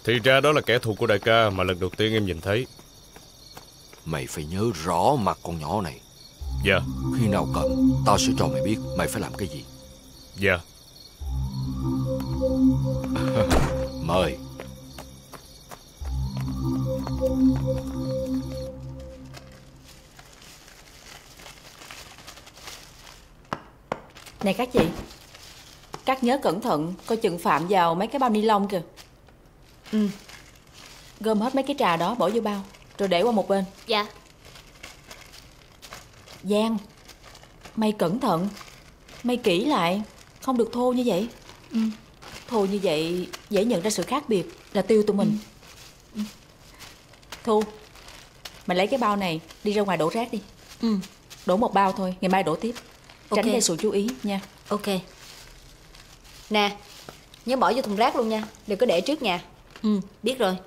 [SPEAKER 1] Thì ra đó là kẻ thù của đại ca Mà lần đầu tiên em nhìn thấy.
[SPEAKER 21] Mày phải nhớ rõ mặt con nhỏ này.
[SPEAKER 1] Dạ.
[SPEAKER 21] Khi nào cần Tao sẽ cho mày biết mày phải làm cái gì.
[SPEAKER 1] Dạ
[SPEAKER 21] Mời.
[SPEAKER 8] Này các chị Các nhớ cẩn thận Coi chừng phạm vào mấy cái bao ni lông kìa. Ừ. Gom hết mấy cái trà đó bỏ vô bao Rồi để qua một bên.
[SPEAKER 6] Dạ.
[SPEAKER 8] Giang Mày cẩn thận Mày kỹ lại Không được thô như vậy. Ừ. Thô như vậy Dễ nhận ra sự khác biệt Là tiêu tụi mình ừ. Thu Mày lấy cái bao này Đi ra ngoài đổ rác đi.
[SPEAKER 6] Ừ.
[SPEAKER 8] Đổ một bao thôi Ngày mai đổ tiếp. Tránh
[SPEAKER 6] Ok.
[SPEAKER 8] gây sự chú ý nha.
[SPEAKER 6] Ok. Nè Nhớ bỏ vô thùng rác luôn nha Đừng có để trước nhà.
[SPEAKER 8] Ừ.
[SPEAKER 6] Biết rồi.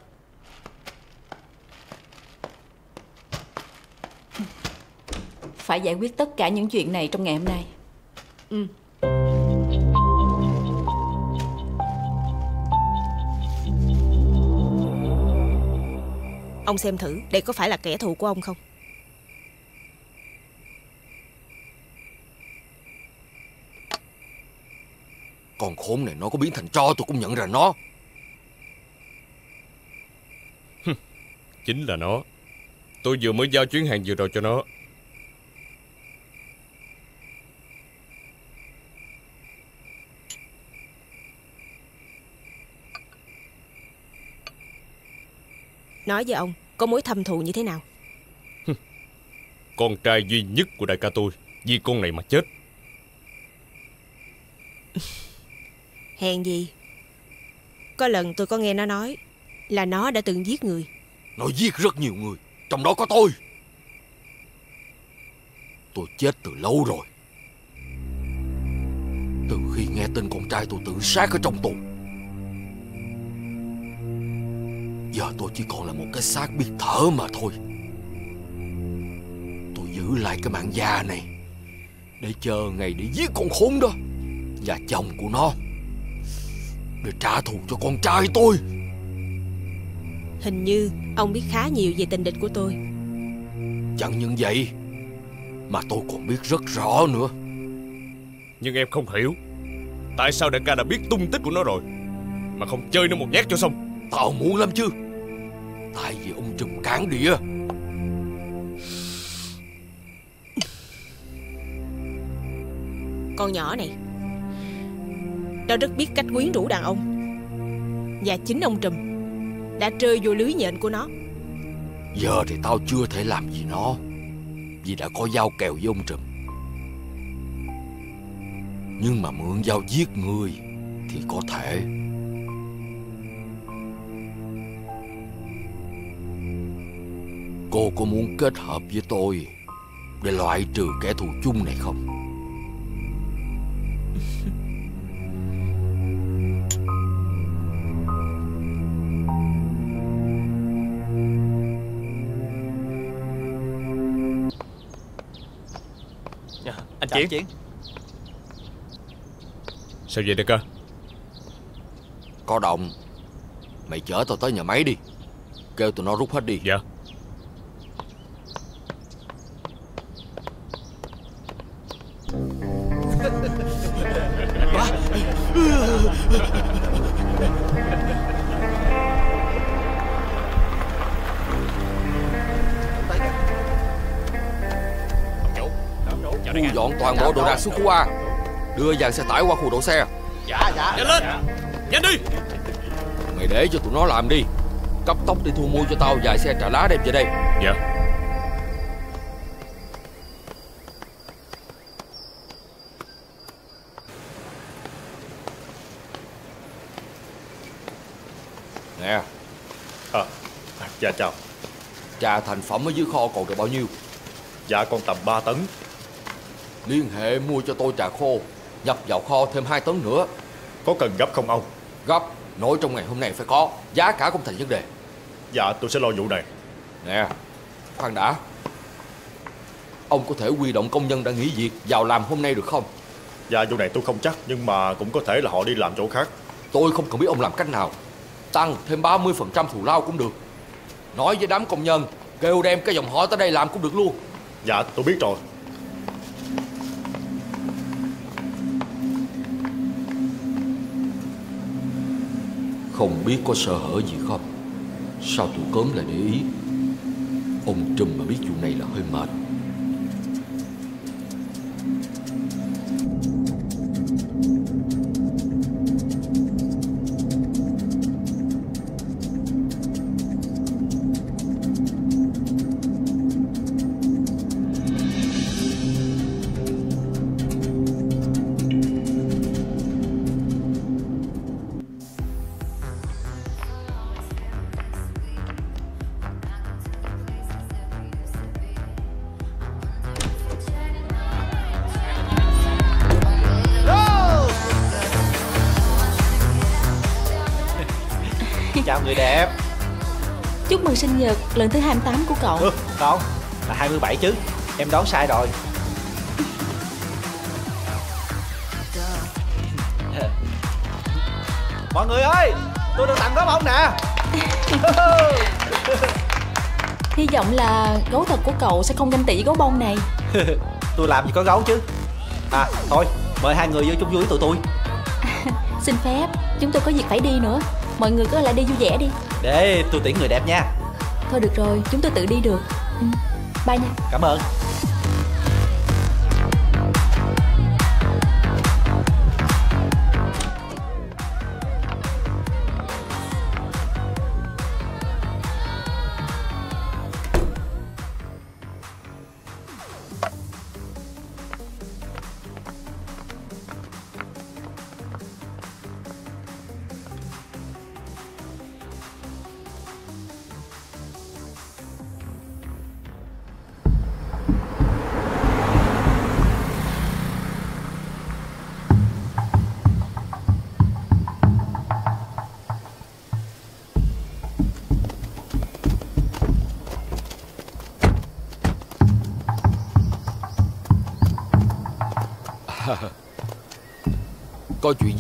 [SPEAKER 8] Phải giải quyết tất cả những chuyện này trong ngày hôm nay.
[SPEAKER 6] Ừ
[SPEAKER 14] Ông xem thử Đây có phải là kẻ thù của ông không?
[SPEAKER 21] Con khốn này nó có biến thành tro tôi cũng nhận ra nó.
[SPEAKER 1] Chính là nó. Tôi vừa mới giao chuyến hàng vừa rồi cho nó
[SPEAKER 14] Nói với ông Có mối thâm thù như thế nào?
[SPEAKER 1] Con trai duy nhất của đại ca tôi Vì con này mà chết.
[SPEAKER 14] Hèn gì? Có lần tôi có nghe nó nói Là nó đã từng giết người.
[SPEAKER 21] Nó giết rất nhiều người Trong đó có tôi. Tôi chết từ lâu rồi. Từ khi nghe tin con trai tôi tự sát ở trong tù Giờ tôi chỉ còn là một cái xác biết thở mà thôi. Tôi giữ lại cái mạng già này Để chờ ngày để giết con khốn đó Và chồng của nó Để trả thù cho con trai tôi.
[SPEAKER 14] Hình như ông biết khá nhiều về tình địch của tôi.
[SPEAKER 21] Chẳng những vậy Mà tôi còn biết rất rõ nữa.
[SPEAKER 1] Nhưng em không hiểu Tại sao đại ca đã biết tung tích của nó rồi Mà không chơi nó một nhát cho xong.
[SPEAKER 21] Tao muốn lắm chứ Tại vì ông trùm cán địa
[SPEAKER 14] Con nhỏ này Nó rất biết cách quyến rũ đàn ông. Và chính ông Trùm Đã rơi vô lưới nhện của nó.
[SPEAKER 21] Giờ thì tao chưa thể làm gì nó Vì đã có dao kèo với ông Trùm. Nhưng mà mượn dao giết người Thì có thể Cô có muốn kết hợp với tôi Để loại trừ kẻ thù chung này không?
[SPEAKER 13] Dạ, anh
[SPEAKER 9] Chào
[SPEAKER 13] Chiến.
[SPEAKER 9] Chiến.
[SPEAKER 1] Sao vậy đại ca
[SPEAKER 21] Có động. Mày chở tao tới nhà máy đi. Kêu tụi nó rút hết đi.
[SPEAKER 1] Dạ
[SPEAKER 21] toàn bộ đồ đạc xuống khu A Đưa dàn xe tải qua khu đổ xe.
[SPEAKER 13] Dạ, dạ.
[SPEAKER 21] Nhanh lên. Nhanh đi. Mày để cho tụi nó làm đi. Cấp tốc đi thu mua cho tao vài xe trà lá đem về đây.
[SPEAKER 1] Dạ.
[SPEAKER 21] Nè.
[SPEAKER 19] À, dạ chào.
[SPEAKER 21] Trà thành phẩm ở dưới kho còn được bao nhiêu?
[SPEAKER 19] Dạ còn tầm 3 tấn
[SPEAKER 21] Liên hệ mua cho tôi trà khô Nhập vào kho thêm 2 tấn nữa.
[SPEAKER 19] Có cần gấp không ông?
[SPEAKER 21] Gấp Nổi trong ngày hôm nay phải có Giá cả không thành vấn đề.
[SPEAKER 19] Dạ tôi sẽ lo vụ này.
[SPEAKER 21] Nè Khoan đã. Ông có thể huy động công nhân đã nghỉ việc Vào làm hôm nay được không?
[SPEAKER 19] Dạ vụ này tôi không chắc Nhưng mà cũng có thể là họ đi làm chỗ khác.
[SPEAKER 21] Tôi không cần biết ông làm cách nào. Tăng thêm 30% thù lao cũng được. Nói với đám công nhân Kêu đem cái dòng họ tới đây làm cũng được luôn.
[SPEAKER 19] Dạ tôi biết rồi
[SPEAKER 21] Không biết có sơ hở gì không? Sao tụi cớm lại để ý? Ông Trùm mà biết vụ này là hơi mệt.
[SPEAKER 8] Lần thứ 28 của cậu.
[SPEAKER 22] Ừ, Không, là 27 chứ. Em đoán sai rồi. Mọi người ơi Tôi được tặng gấu bông nè.
[SPEAKER 8] Hy vọng là gấu thật của cậu sẽ không ganh tị gấu bông này.
[SPEAKER 22] Tôi làm gì có gấu chứ. À thôi Mời hai người vô chung vui với tụi tôi.
[SPEAKER 8] Xin phép Chúng tôi có việc phải đi nữa. Mọi người cứ lại đi vui vẻ đi.
[SPEAKER 22] Để tôi tiễn người đẹp nha
[SPEAKER 8] Thôi được rồi Chúng tôi tự đi được. Ừ. Bye nha.
[SPEAKER 22] Cảm ơn.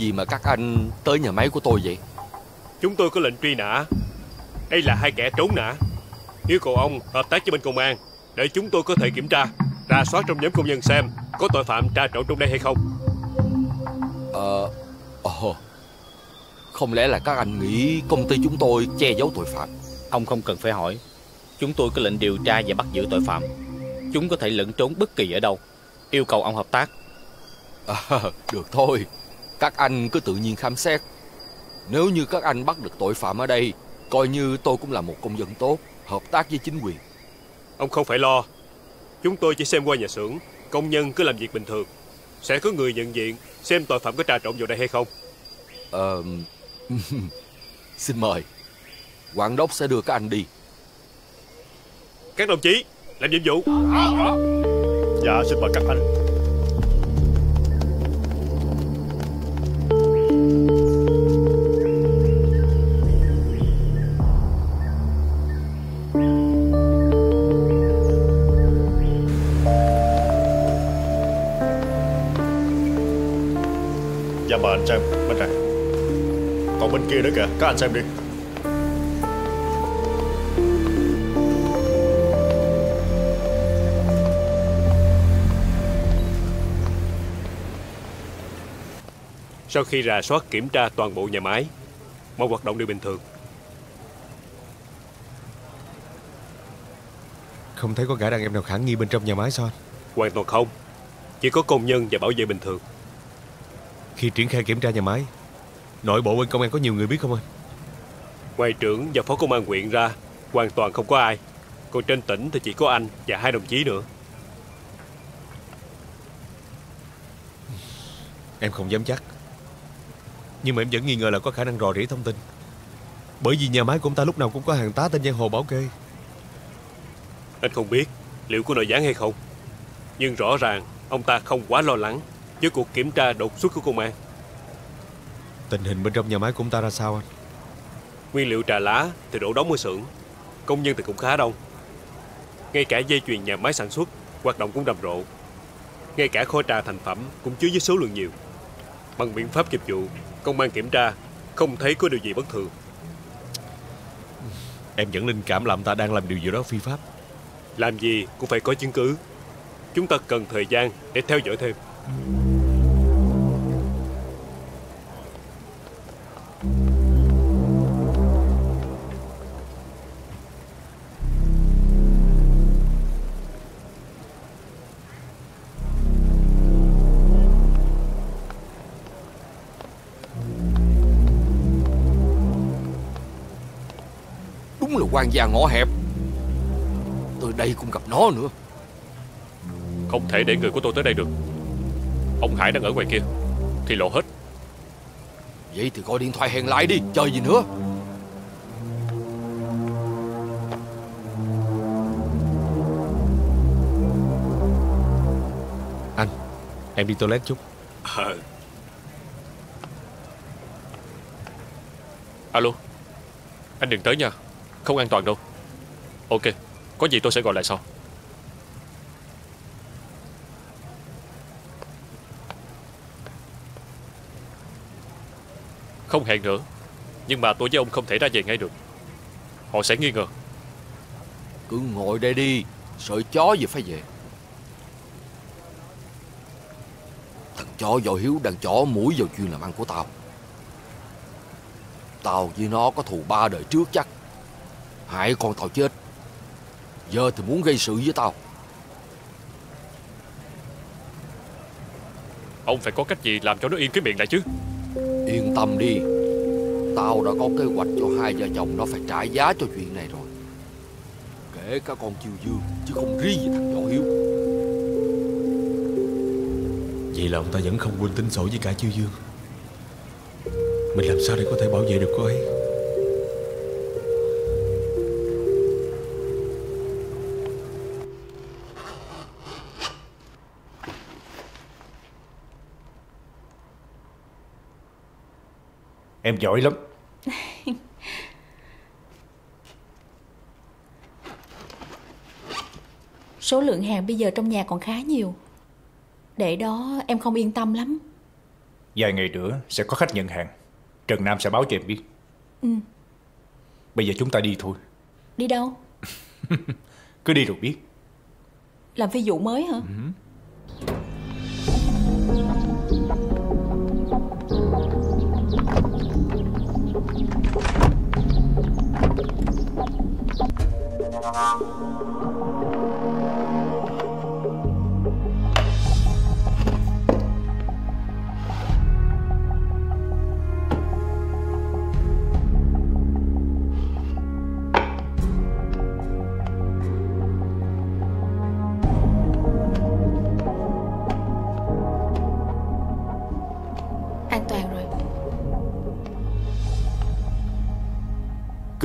[SPEAKER 21] Gì mà các anh tới nhà máy của tôi vậy?
[SPEAKER 20] Chúng tôi có lệnh truy nã. Đây là hai kẻ trốn nã. Yêu cầu ông hợp tác với bên công an Để chúng tôi có thể kiểm tra Rà soát trong nhóm công nhân xem Có tội phạm tra trộn trong đây hay không.
[SPEAKER 21] Ờ Ồ Không lẽ là các anh nghĩ công ty chúng tôi che giấu tội phạm?
[SPEAKER 13] Ông không cần phải hỏi. Chúng tôi có lệnh điều tra và bắt giữ tội phạm. Chúng có thể lẫn trốn bất kỳ ở đâu. Yêu cầu ông hợp tác.
[SPEAKER 21] À, được thôi Các anh cứ tự nhiên khám xét. Nếu như các anh bắt được tội phạm ở đây Coi như tôi cũng là một công dân tốt Hợp tác với chính quyền.
[SPEAKER 20] Ông không phải lo. Chúng tôi chỉ xem qua nhà xưởng Công nhân cứ làm việc bình thường. Sẽ có người nhận diện Xem tội phạm có trà trộn vào đây hay không?
[SPEAKER 21] Ờ... xin mời. Quản đốc sẽ đưa các anh đi.
[SPEAKER 20] Các đồng chí Làm nhiệm vụ.
[SPEAKER 19] Dạ xin mời các anh Dạ mời anh xem, bên này. Còn bên kia nữa kìa. Các anh xem đi.
[SPEAKER 20] Sau khi rà soát kiểm tra toàn bộ nhà máy Mọi hoạt động đều bình thường.
[SPEAKER 1] Không thấy có gã đàn em nào khả nghi bên trong nhà máy sao anh?
[SPEAKER 20] Hoàn toàn không. Chỉ có công nhân và bảo vệ bình thường.
[SPEAKER 1] Khi triển khai kiểm tra nhà máy Nội bộ bên công an có nhiều người biết không anh?
[SPEAKER 20] Ngoài trưởng và phó công an huyện ra Hoàn toàn không có ai. Còn trên tỉnh thì chỉ có anh và hai đồng chí nữa.
[SPEAKER 1] Em không dám chắc Nhưng mà em vẫn nghi ngờ là có khả năng rò rỉ thông tin. Bởi vì nhà máy của ông ta lúc nào cũng có hàng tá tên giang hồ bảo kê.
[SPEAKER 20] Anh không biết liệu có nội gián hay không. Nhưng rõ ràng ông ta không quá lo lắng Với cuộc kiểm tra đột xuất của công an
[SPEAKER 1] Tình hình bên trong nhà máy của ông ta ra sao anh?
[SPEAKER 20] Nguyên liệu trà lá thì đổ đóng ở xưởng. Công nhân thì cũng khá đông. Ngay cả dây chuyền nhà máy sản xuất Hoạt động cũng rầm rộ. Ngay cả kho trà thành phẩm cũng chứa với số lượng nhiều Bằng biện pháp nghiệp vụ Công an kiểm tra Không thấy có điều gì bất thường.
[SPEAKER 1] Em vẫn linh cảm là ông ta đang làm điều gì đó phi pháp.
[SPEAKER 20] Làm gì cũng phải có chứng cứ. Chúng ta cần thời gian để theo dõi thêm
[SPEAKER 21] quan gia ngõ hẹp. Tôi đây cũng gặp nó nữa.
[SPEAKER 20] Không thể để người của tôi tới đây được. Ông Hải đang ở ngoài kia Thì lộ hết.
[SPEAKER 21] Vậy thì gọi điện thoại hẹn lại đi Chờ gì nữa.
[SPEAKER 1] Anh Em đi toilet chút.
[SPEAKER 20] À. Alo Anh đừng tới nha không an toàn đâu. Ok, Có gì tôi sẽ gọi lại sau. Không hẹn nữa, Nhưng mà tôi với ông không thể ra về ngay được. Họ sẽ nghi ngờ.
[SPEAKER 21] Cứ ngồi đây đi, Sợ chó gì phải về. Thằng chó võ hiếu đang chó mũi vào chuyên làm ăn của tao. Tao với nó có thù ba đời trước chắc. Hại con tao chết. Giờ thì muốn gây sự với tao.
[SPEAKER 20] Ông phải có cách gì làm cho nó yên cái miệng lại chứ?
[SPEAKER 21] Yên tâm đi. Tao đã có kế hoạch cho hai vợ chồng nó phải trả giá cho chuyện này rồi. Kể cả con chiêu dương Chứ không riêng gì thằng võ hiếu.
[SPEAKER 1] Vậy là ông ta vẫn không quên tính sổ với cả chiêu dương. Mình làm sao để có thể bảo vệ được cô ấy
[SPEAKER 15] Em giỏi lắm
[SPEAKER 8] Số lượng hàng bây giờ trong nhà còn khá nhiều Để đó em không yên tâm lắm
[SPEAKER 15] Vài ngày nữa sẽ có khách nhận hàng Trần Nam sẽ báo cho em biết
[SPEAKER 8] ừ.
[SPEAKER 15] Bây giờ chúng ta đi thôi
[SPEAKER 8] Đi đâu?
[SPEAKER 15] Cứ đi rồi biết
[SPEAKER 8] Làm phi vụ mới hả?
[SPEAKER 15] Ừ. cứ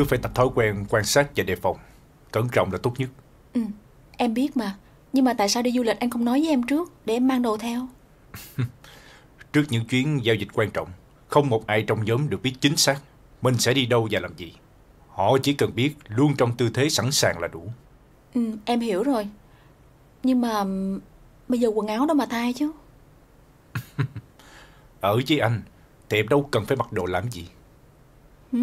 [SPEAKER 15] phải tập thói quen quan sát và đề phòng. Cẩn trọng là tốt nhất.
[SPEAKER 8] Ừ, em biết mà. Nhưng mà tại sao đi du lịch anh không nói với em trước Để em mang đồ theo?
[SPEAKER 15] Trước những chuyến giao dịch quan trọng Không một ai trong nhóm được biết chính xác Mình sẽ đi đâu và làm gì. Họ chỉ cần biết luôn trong tư thế sẵn sàng là đủ.
[SPEAKER 8] Ừ, Em hiểu rồi. Nhưng mà Bây giờ quần áo đâu mà thay chứ?
[SPEAKER 15] Ở với anh Thì em đâu cần phải mặc đồ làm gì.
[SPEAKER 8] Hử?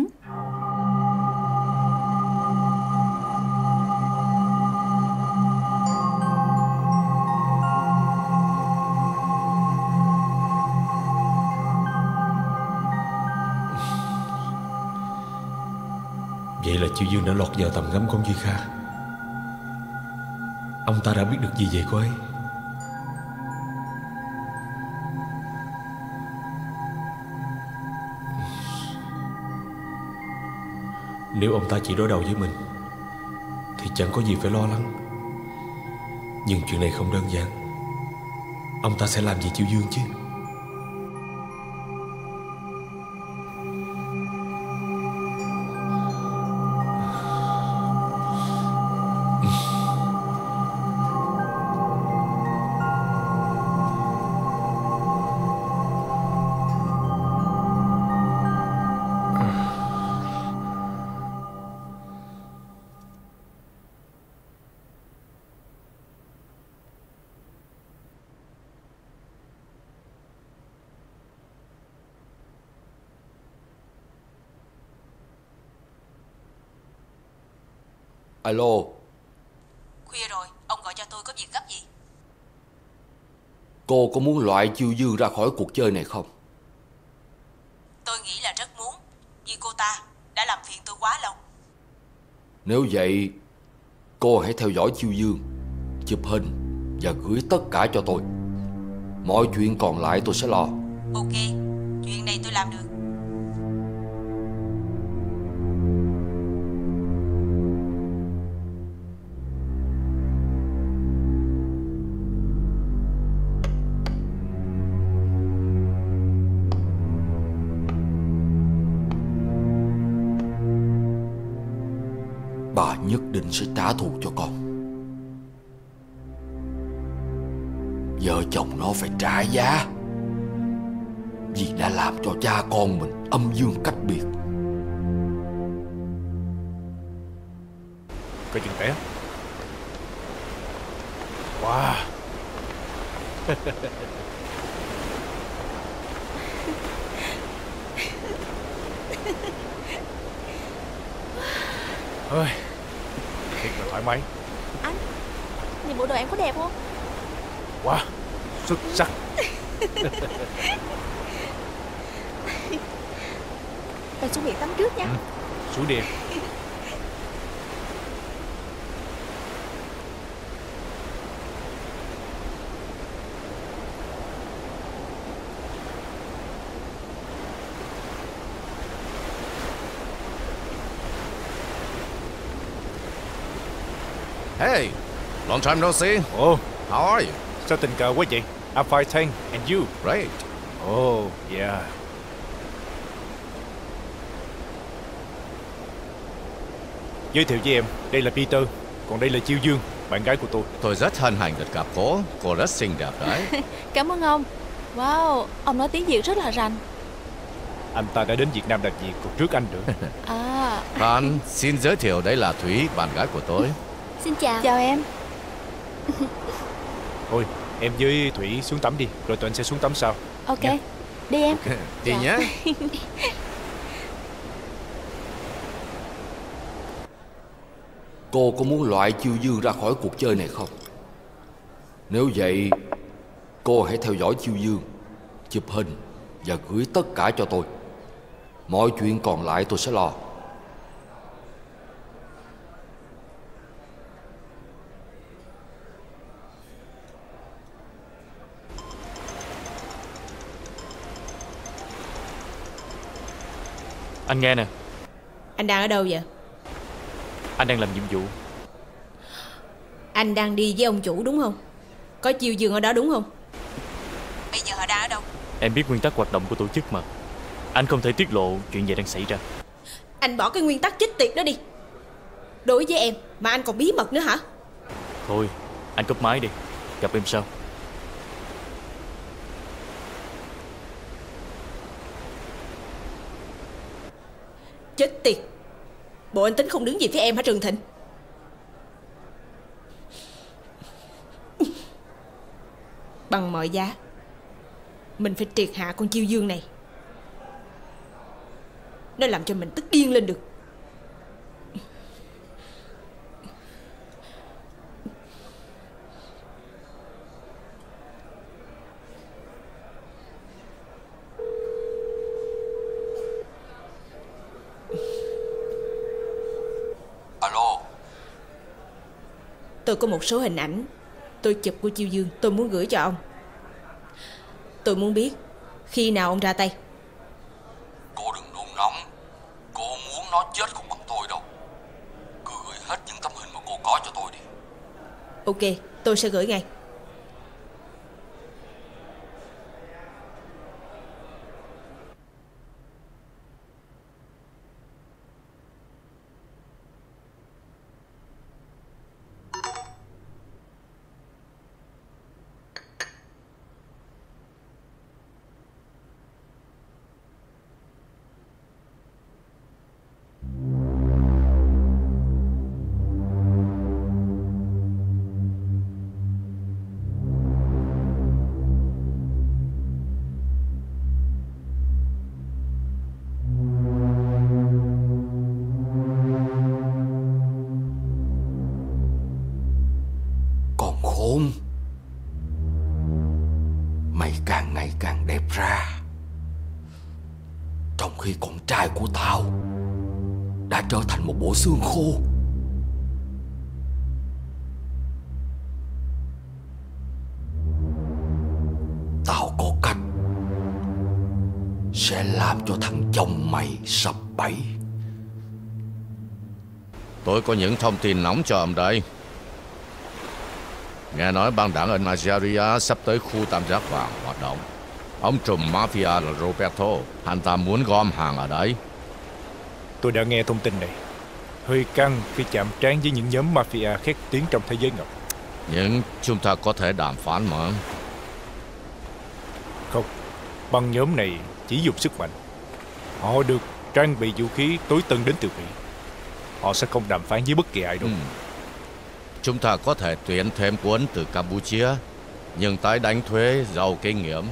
[SPEAKER 1] Chiêu Dương đã lọt vào tầm ngắm con Duy Kha. Ông ta đã biết được gì về cô ấy? Nếu ông ta chỉ đối đầu với mình, Thì chẳng có gì phải lo lắng. Nhưng chuyện này không đơn giản. Ông ta sẽ làm gì Chiêu Dương chứ?
[SPEAKER 23] Có
[SPEAKER 21] muốn loại Chiêu Dương ra khỏi cuộc chơi này không?
[SPEAKER 23] Tôi nghĩ là rất muốn Vì cô ta đã làm phiền tôi quá lâu.
[SPEAKER 21] Nếu vậy Cô hãy theo dõi Chiêu Dương Chụp hình Và gửi tất cả cho tôi. Mọi chuyện còn lại tôi sẽ lo.
[SPEAKER 23] Ok,
[SPEAKER 21] sẽ trả thù cho con. Vợ chồng nó phải trả giá Vì đã làm cho cha con mình âm dương cách biệt.
[SPEAKER 15] Coi chừng té. Wow. Ôi, thoải mái.
[SPEAKER 8] Anh Nhìn bộ đồ em có đẹp không?
[SPEAKER 15] Wow Xuất sắc.
[SPEAKER 8] Em xuống biển tắm trước nha.
[SPEAKER 15] Xuống đi em
[SPEAKER 16] long time no see.
[SPEAKER 15] Oh,
[SPEAKER 16] how are you?
[SPEAKER 15] Sao tình cờ quá vậy? I'm fine, thank. And you?
[SPEAKER 16] Great.
[SPEAKER 15] Oh, yeah. Giới thiệu với em, đây là Peter, còn đây là Chiêu Dương, bạn gái của tôi.
[SPEAKER 16] Tôi rất hân hạnh được gặp cô. Cô rất xinh đẹp đấy.
[SPEAKER 8] Cảm ơn ông Wow, ông nói tiếng Việt rất là rành
[SPEAKER 15] Anh ta đã đến Việt Nam làm việc còn trước anh nữa.
[SPEAKER 8] À
[SPEAKER 16] Bạn xin giới thiệu đây là Thủy, bạn gái của tôi.
[SPEAKER 11] Xin chào
[SPEAKER 8] Chào em
[SPEAKER 15] Thôi, em với Thủy xuống tắm đi, rồi tụi anh sẽ xuống tắm sau.
[SPEAKER 8] Ok Đi em
[SPEAKER 16] Đi
[SPEAKER 8] Dạ.
[SPEAKER 16] nhé.
[SPEAKER 21] Cô có muốn loại Chiêu Dương ra khỏi cuộc chơi này không Nếu vậy Cô hãy theo dõi Chiêu Dương Chụp hình Và gửi tất cả cho tôi Mọi chuyện còn lại tôi sẽ lo
[SPEAKER 17] Anh nghe nè
[SPEAKER 14] Anh đang ở đâu vậy?
[SPEAKER 17] Anh đang làm nhiệm vụ
[SPEAKER 14] Anh đang đi với ông chủ đúng không? Có chiêu dương ở đó đúng không?
[SPEAKER 23] Bây giờ họ đang ở đâu?
[SPEAKER 17] Em biết nguyên tắc hoạt động của tổ chức mà Anh không thể tiết lộ chuyện gì đang xảy ra
[SPEAKER 14] Anh bỏ cái nguyên tắc chết tiệt đó đi Đối với em mà anh còn bí mật nữa hả
[SPEAKER 17] Thôi anh cúp máy đi Gặp em sau
[SPEAKER 14] tiền Bộ anh tính không đứng gì phía em hả Trường Thịnh? Bằng mọi giá, Mình phải triệt hạ con chiêu dương này. Nó làm cho mình tức điên lên được
[SPEAKER 21] Alo
[SPEAKER 14] Tôi có một số hình ảnh. Tôi chụp của Chiêu Dương Tôi muốn gửi cho ông. Tôi muốn biết Khi nào ông ra tay?
[SPEAKER 21] Cô đừng nôn nóng. Cô muốn nó chết không bằng tôi đâu. Cứ gửi hết những tấm hình mà cô có cho tôi đi.
[SPEAKER 14] Ok tôi sẽ gửi ngay
[SPEAKER 21] xương khô Tao có cách Sẽ làm cho thằng chồng mày sập bẫy
[SPEAKER 16] Tôi có những thông tin nóng cho ông đây. Nghe nói băng đảng ở Nigeria sắp tới khu tam giác vàng hoạt động. Ông trùm mafia là Roberto, hắn ta muốn gom hàng ở đấy.
[SPEAKER 15] Tôi đã nghe thông tin này Hơi căng khi chạm trán với những nhóm mafia khét tiếng trong thế giới ngầm
[SPEAKER 16] Nhưng chúng ta có thể đàm phán mà.
[SPEAKER 15] Không Băng nhóm này chỉ dùng sức mạnh. Họ được trang bị vũ khí tối tân đến từ Mỹ. Họ sẽ không đàm phán với bất kỳ ai đâu.
[SPEAKER 16] Chúng ta có thể tuyển thêm quân từ Campuchia, nhưng tái đánh thuế giàu kinh nghiệm.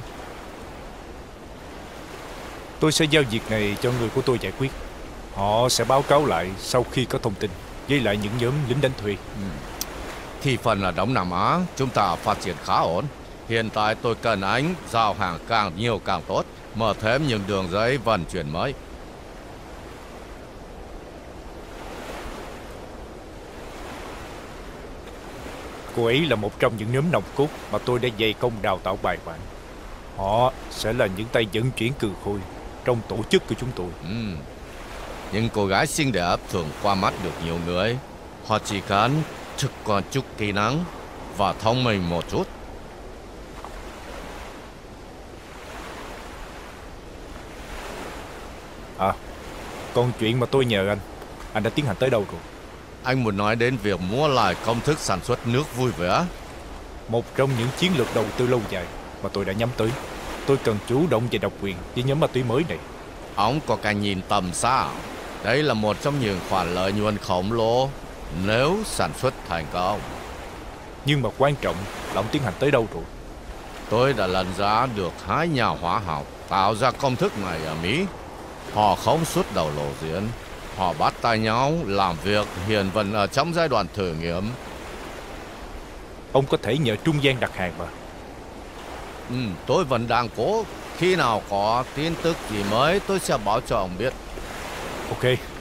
[SPEAKER 15] Tôi sẽ giao việc này cho người của tôi giải quyết Họ sẽ báo cáo lại sau khi có thông tin Với lại những nhóm lính đánh thuê
[SPEAKER 16] Thị phần ở Đông Nam Á, chúng ta phát triển khá ổn. Hiện tại tôi cần anh giao hàng càng nhiều càng tốt, mở thêm những đường dây vận chuyển mới.
[SPEAKER 15] Cô ấy là một trong những nhóm nòng cốt Mà tôi đã dày công đào tạo bài bản Họ sẽ là những tay vận chuyển cừ khôi Trong tổ chức của chúng tôi
[SPEAKER 16] Ừ. Những cô gái xinh đẹp thường qua mắt được nhiều người. Họ chỉ cần thực có chút kỹ năng và thông minh một chút.
[SPEAKER 15] À Còn chuyện mà tôi nhờ anh Anh đã tiến hành tới đâu rồi
[SPEAKER 16] Anh muốn nói đến việc mua lại công thức sản xuất nước vui vẻ.
[SPEAKER 15] Một trong những chiến lược đầu tư lâu dài Mà tôi đã nhắm tới Tôi cần chủ động và độc quyền với nhóm ma túy mới này
[SPEAKER 16] Ông có cái nhìn tầm xa. Đây là một trong những khoản lợi nhuận khổng lồ nếu sản xuất thành công.
[SPEAKER 15] Nhưng mà quan trọng là ông tiến hành tới đâu rồi
[SPEAKER 16] Tôi đã lần ra được hai nhà hóa học tạo ra công thức này ở Mỹ. Họ không xuất đầu lộ diễn. Họ bắt tay nhau làm việc hiện vẫn ở trong giai đoạn thử nghiệm.
[SPEAKER 15] Ông có thể nhờ trung gian đặt hàng mà
[SPEAKER 16] Ừ, tôi vẫn đang cố. Khi nào có tin tức gì mới tôi sẽ báo cho ông biết.
[SPEAKER 15] Ok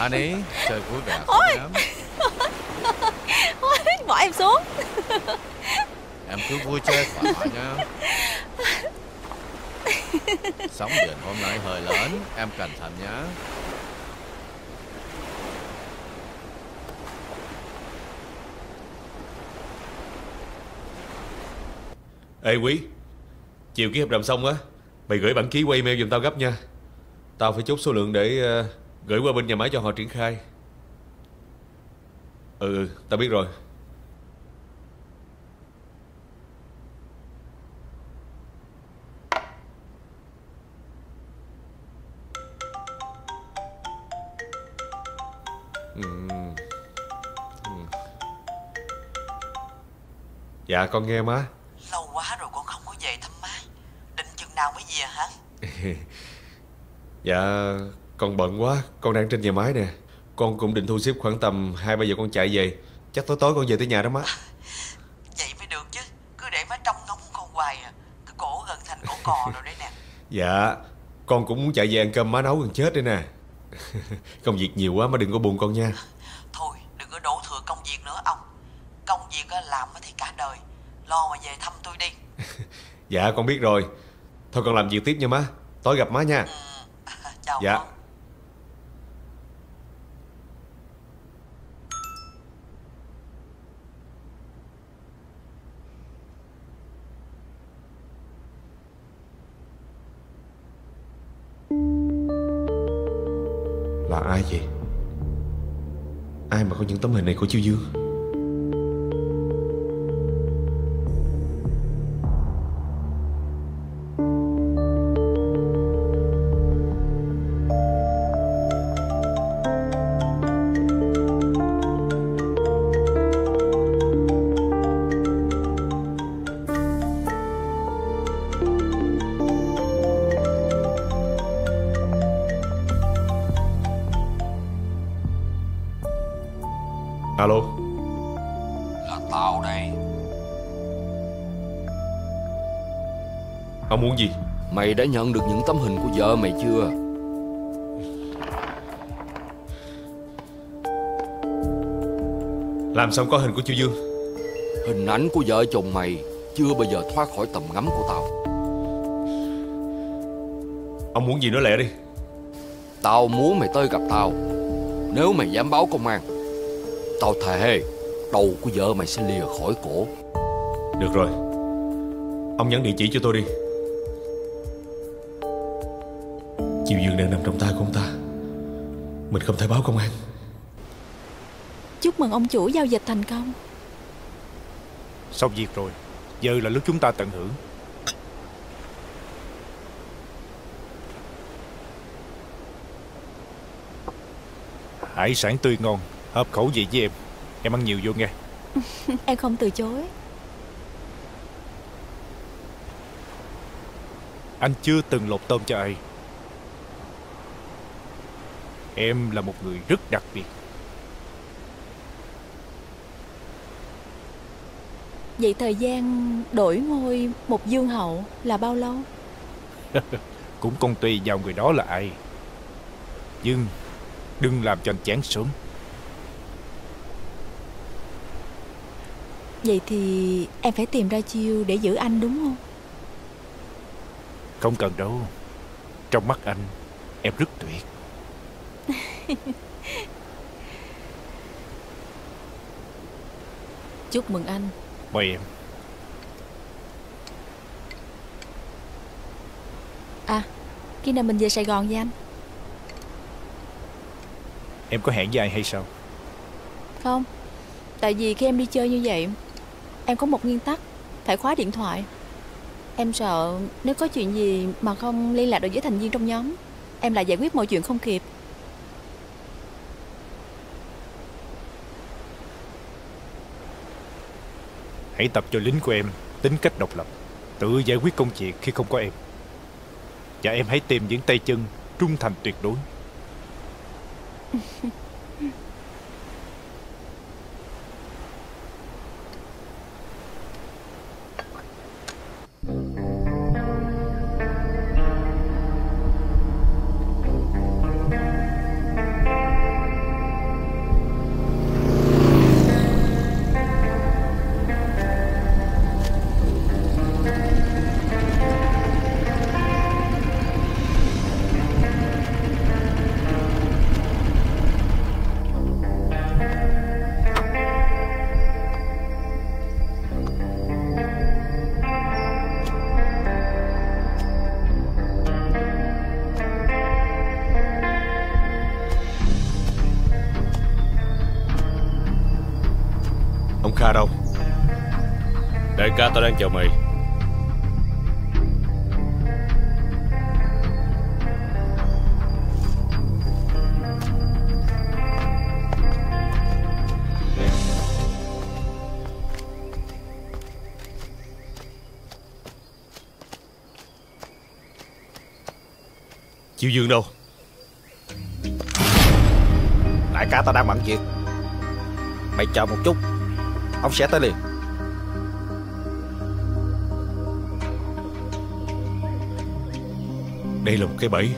[SPEAKER 15] Wow
[SPEAKER 16] Annie, chơi vui vẻ không
[SPEAKER 4] Ôi.
[SPEAKER 16] em?
[SPEAKER 8] em xuống.
[SPEAKER 16] Em cứ vui chơi thoải mái nha Sóng biển hôm nay hơi lớn Em cẩn thận nhé
[SPEAKER 1] Ê Quý Chiều ký hợp đồng xong á Mày gửi bản ký qua email giùm tao gấp nha. Tao phải chốt số lượng để ờ, gửi qua bên nhà máy cho họ triển khai Ừ, ừ tao biết rồi Ừ. Ừ. Dạ con nghe má
[SPEAKER 24] Lâu quá rồi con không có về thăm má Định chừng nào mới về hả
[SPEAKER 1] Dạ con bận quá Con đang trên nhà máy nè. Con cũng định thu xếp khoảng tầm 2-3 giờ con chạy về. Chắc tối tối con về tới nhà đó má.
[SPEAKER 24] Vậy mới được chứ. Cứ để má trông ngóng con hoài à. Cái cổ gần thành cổ cò rồi đấy nè.
[SPEAKER 1] Dạ Con cũng muốn chạy về ăn cơm má nấu gần chết đây nè. Công việc nhiều quá má đừng có buồn con nha.
[SPEAKER 24] Thôi đừng có đổ thừa công việc nữa ông. Công việc á, làm thì cả đời. Lo mà về thăm tôi đi.
[SPEAKER 1] Dạ con biết rồi. Thôi con làm việc tiếp nha má. Tối gặp má nha.
[SPEAKER 24] Chào
[SPEAKER 1] Dạ.
[SPEAKER 24] con.
[SPEAKER 1] Là ai vậy? Ai mà có những tấm hình này của Chiêu Dương? Muốn gì?
[SPEAKER 21] Mày đã nhận được những tấm hình của vợ mày chưa?
[SPEAKER 1] Làm xong có hình của Chiêu Dương?
[SPEAKER 21] Hình ảnh của vợ chồng mày Chưa bao giờ thoát khỏi tầm ngắm của tao.
[SPEAKER 1] Ông muốn gì nói lẹ đi.
[SPEAKER 21] Tao muốn mày tới gặp tao. Nếu mày dám báo công an Tao thề Đầu của vợ mày sẽ lìa khỏi cổ.
[SPEAKER 1] Được rồi. Ông nhắn địa chỉ cho tôi đi Chiêu Dương đang nằm trong tay của ông ta. Mình không thể báo công an.
[SPEAKER 8] Chúc mừng ông chủ giao dịch thành công.
[SPEAKER 15] Xong việc rồi. Giờ là lúc chúng ta tận hưởng. Hải sản tươi ngon Hợp khẩu vị với em. Em ăn nhiều vô nghe.
[SPEAKER 8] Em không từ chối.
[SPEAKER 15] Anh chưa từng lột tôm cho ai Em là một người rất đặc biệt.
[SPEAKER 8] Vậy thời gian đổi ngôi một dương hậu là bao lâu?
[SPEAKER 15] Cũng còn tùy vào người đó là ai. Nhưng Đừng làm cho anh chán sớm.
[SPEAKER 8] Vậy thì em phải tìm ra chiêu để giữ anh đúng không?
[SPEAKER 15] Không cần đâu. Trong mắt anh Em rất tuyệt
[SPEAKER 8] Chúc mừng anh.
[SPEAKER 15] Mời em.
[SPEAKER 8] À, khi nào mình về Sài Gòn với anh?
[SPEAKER 15] Em có hẹn với ai hay sao?
[SPEAKER 8] Không Tại vì khi em đi chơi như vậy Em có một nguyên tắc Phải khóa điện thoại. Em sợ nếu có chuyện gì mà không liên lạc được với thành viên trong nhóm Em lại giải quyết mọi chuyện không kịp
[SPEAKER 15] Hãy tập cho lính của em Tính cách độc lập, Tự giải quyết công việc khi không có em. Và em hãy tìm những tay chân Trung thành tuyệt đối.
[SPEAKER 20] tao đang chờ mày.
[SPEAKER 1] Chiêu Dương đâu?
[SPEAKER 22] Đại ca tao đang bận việc. Mày chờ một chút. Ông sẽ tới liền.
[SPEAKER 1] Đây là một cái bẫy.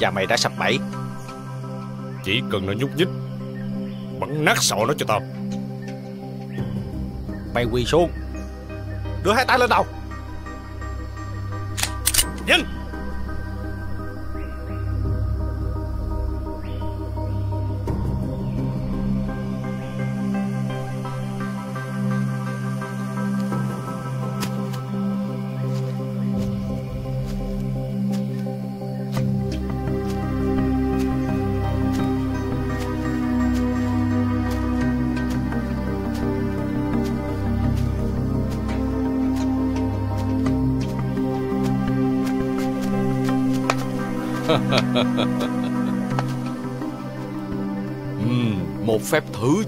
[SPEAKER 22] Và mày đã sập bẫy.
[SPEAKER 20] Chỉ cần nó nhúc nhích Bắn nát sọ nó cho tao.
[SPEAKER 22] Mày quỳ xuống. Đưa hai tay lên đầu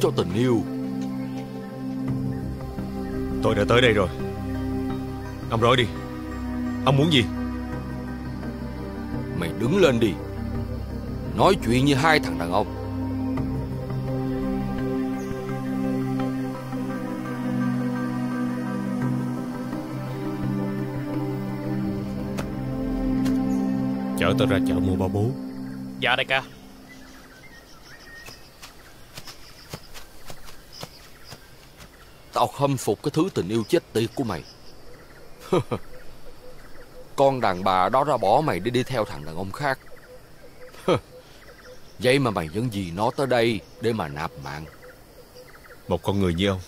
[SPEAKER 21] cho tình yêu.
[SPEAKER 1] Tôi đã tới đây rồi. Ông nói đi. Ông muốn gì?
[SPEAKER 21] Mày đứng lên đi. Nói chuyện như hai thằng đàn ông.
[SPEAKER 20] Chở tao ra chợ mua ba bố.
[SPEAKER 13] Dạ đại ca
[SPEAKER 21] Tao khâm phục cái thứ tình yêu chết tiệt của mày. Con đàn bà đó ra bỏ mày để đi theo thằng đàn ông khác. Vậy mà mày vẫn vì nó tới đây để mà nạp mạng.
[SPEAKER 1] Một con người như ông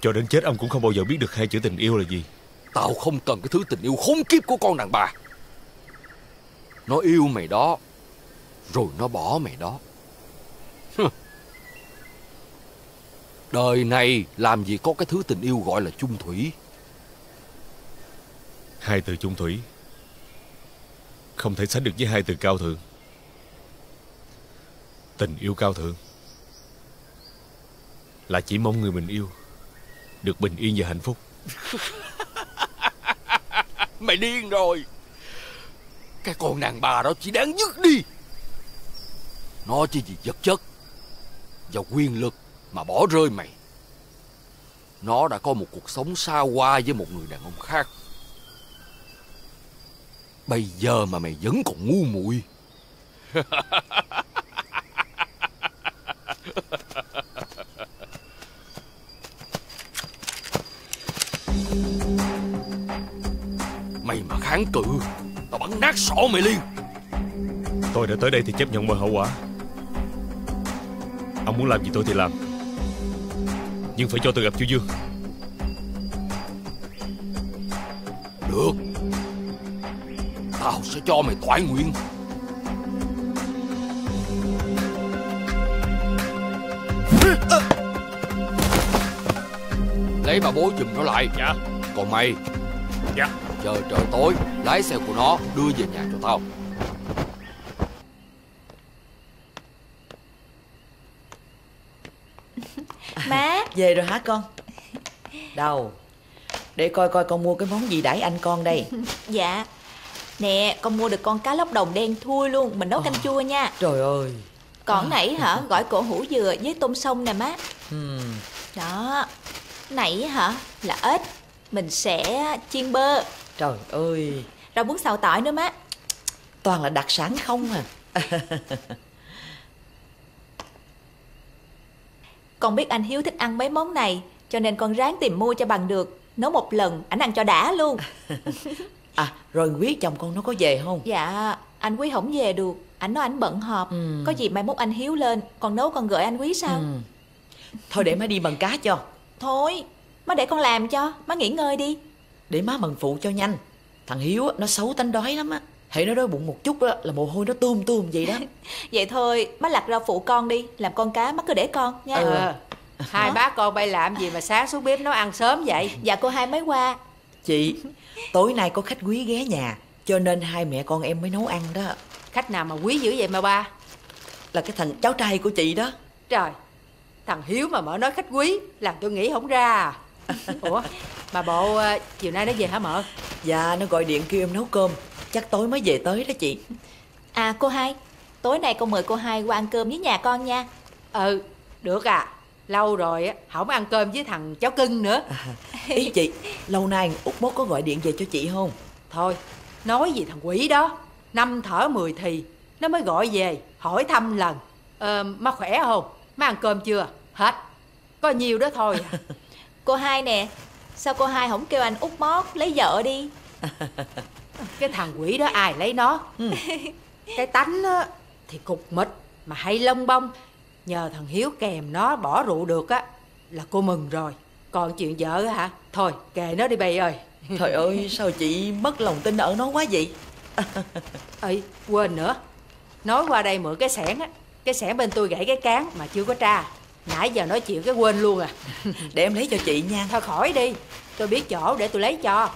[SPEAKER 1] Cho đến chết ông cũng không bao giờ biết được hai chữ tình yêu là gì.
[SPEAKER 21] Tao không cần cái thứ tình yêu khốn kiếp của con đàn bà. Nó yêu mày đó Rồi nó bỏ mày đó Đời này làm gì có cái thứ tình yêu gọi là chung thủy?
[SPEAKER 1] Hai từ chung thủy. Không thể sánh được với hai từ cao thượng. Tình yêu cao thượng Là chỉ mong người mình yêu Được bình yên và hạnh phúc.
[SPEAKER 21] Mày điên rồi. Cái con đàn bà đó chỉ đáng dứt đi. Nó chỉ vì vật chất Và quyền lực mà bỏ rơi mày. Nó đã có một cuộc sống xa hoa với một người đàn ông khác. Bây giờ mà mày vẫn còn ngu muội. Mày mà kháng cự, Tao bắn nát sọ mày liền.
[SPEAKER 1] Tôi đã tới đây thì chấp nhận mọi hậu quả. Ông muốn làm gì tôi thì làm. Nhưng phải cho tôi gặp Chu Dương.
[SPEAKER 21] Được. Tao sẽ cho mày toại nguyện. Lấy bà bố giùm nó lại.
[SPEAKER 20] Dạ.
[SPEAKER 21] Còn mày?
[SPEAKER 20] Dạ.
[SPEAKER 21] Chờ trời tối Lái xe của nó đưa về nhà cho tao
[SPEAKER 4] Má
[SPEAKER 25] Về rồi hả con? Đâu? Để coi coi con mua cái món gì đãi anh con đây.
[SPEAKER 4] Dạ. Nè con mua được con cá lóc đồng đen thui luôn Mình nấu canh chua nha.
[SPEAKER 25] Trời ơi.
[SPEAKER 4] Còn nãy hả? Gỏi cổ hủ dừa với tôm sông nè má.
[SPEAKER 25] Hmm.
[SPEAKER 4] Đó. Nãy hả? Là ếch. Mình sẽ chiên bơ.
[SPEAKER 25] Trời ơi.
[SPEAKER 4] Rau muống xào tỏi nữa má.
[SPEAKER 25] Toàn là đặc sản không à
[SPEAKER 4] Con biết anh Hiếu thích ăn mấy món này Cho nên con ráng tìm mua cho bằng được. Nấu một lần ảnh ăn cho đã luôn.
[SPEAKER 25] À rồi quý chồng con nó có về không?
[SPEAKER 4] Dạ anh Quý không về được. Ảnh nói ảnh bận họp.
[SPEAKER 25] Ừ.
[SPEAKER 4] Có gì mai mốt anh Hiếu lên Còn nấu con gửi anh Quý sao?
[SPEAKER 25] Ừ. Thôi để má đi bằng cá cho.
[SPEAKER 4] Thôi má để con làm cho. Má nghỉ ngơi đi.
[SPEAKER 25] Để má mần phụ cho nhanh. Thằng Hiếu nó xấu tánh đói lắm á
[SPEAKER 2] Hãy nó đói bụng một chút á, là mồ hôi nó tươm tươm vậy đó.
[SPEAKER 4] Vậy thôi má lặt rau phụ con đi Làm con cá má cứ để con nha.
[SPEAKER 26] Ờ, Hai bác con bay làm gì mà sáng xuống bếp nấu ăn sớm vậy?
[SPEAKER 4] Dạ cô hai mới qua.
[SPEAKER 2] Chị Tối nay có khách quý ghé nhà Cho nên hai mẹ con em mới nấu ăn đó.
[SPEAKER 26] Khách nào mà quý dữ vậy mà ba?
[SPEAKER 2] Là cái thằng cháu trai của chị đó.
[SPEAKER 26] Trời Thằng Hiếu mà mở nói khách quý Làm tôi nghĩ không ra Ủa mà bộ ờ, chiều nay nó về hả mợ?
[SPEAKER 2] Dạ nó gọi điện kêu em nấu cơm Chắc tối mới về tới đó chị.
[SPEAKER 4] À cô hai Tối nay con mời cô hai qua ăn cơm với nhà con nha.
[SPEAKER 26] Ừ được à. Lâu rồi á không ăn cơm với thằng cháu cưng nữa.
[SPEAKER 2] Ý chị Lâu nay Út Mốt có gọi điện về cho chị không?
[SPEAKER 26] Thôi nói gì thằng quỷ đó. Năm thở mười thì Nó mới gọi về hỏi thăm lần. Ờ, Má khỏe không? Má ăn cơm chưa? Hết. Có nhiều đó thôi à.
[SPEAKER 4] Cô hai nè Sao cô hai không kêu anh út mót lấy vợ đi
[SPEAKER 26] Cái thằng quỷ đó ai lấy nó? Cái tánh á, thì cục mịch Mà hay lông bông. Nhờ thằng Hiếu kèm nó bỏ rượu được á Là cô mừng rồi. Còn chuyện vợ hả? Thôi kệ nó đi bầy ơi.
[SPEAKER 2] Trời ơi sao chị mất lòng tin ở nó quá vậy?
[SPEAKER 26] Ê quên nữa. Nói qua đây mượn cái xẻng á. Cái xẻng bên tôi gãy cái cán mà chưa có tra. Nãy giờ nói chuyện cái quên luôn à.
[SPEAKER 2] Để em lấy cho chị nha.
[SPEAKER 26] Thôi khỏi đi. Tôi biết chỗ để tôi lấy cho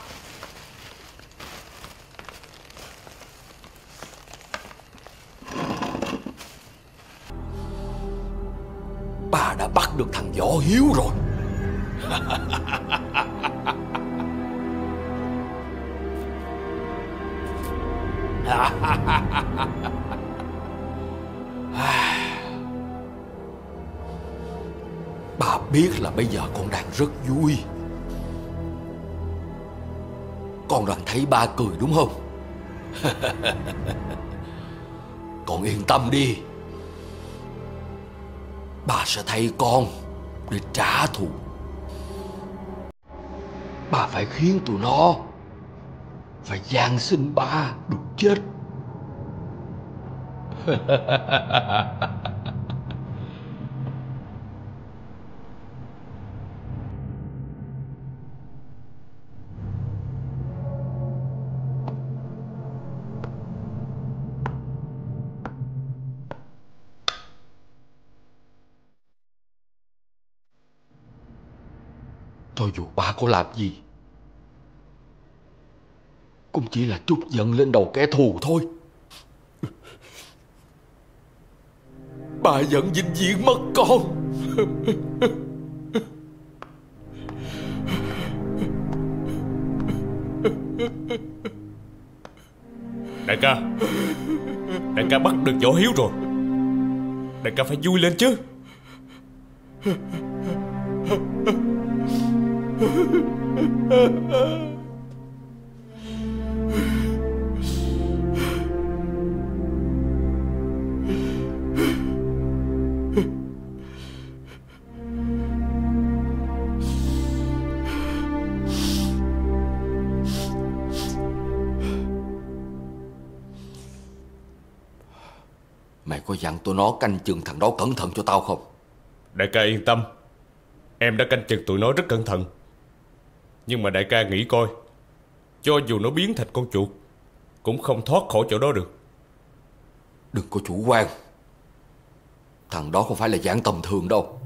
[SPEAKER 21] Bà đã bắt được thằng Võ Hiếu rồi. Bà biết là bây giờ con đang rất vui. Con đang thấy ba cười đúng không? Con yên tâm đi. Bà sẽ thay con Để trả thù. Bà phải khiến tụi nó Phải gian sinh ba được chết. Cho dù bà có làm gì, Cũng chỉ là trút giận lên đầu kẻ thù thôi. Bà giận vĩnh viễn mất con.
[SPEAKER 1] Đại ca Đại ca bắt được võ hiếu rồi. Đại ca phải vui lên chứ.
[SPEAKER 21] Mày có dặn tụi nó canh chừng thằng đó cẩn thận cho tao không?
[SPEAKER 1] Đại ca yên tâm. Em đã canh chừng tụi nó rất cẩn thận. Nhưng mà đại ca nghĩ coi, Cho dù nó biến thành con chuột, Cũng không thoát khỏi chỗ đó được.
[SPEAKER 21] Đừng có chủ quan. Thằng đó không phải là dạng tầm thường đâu.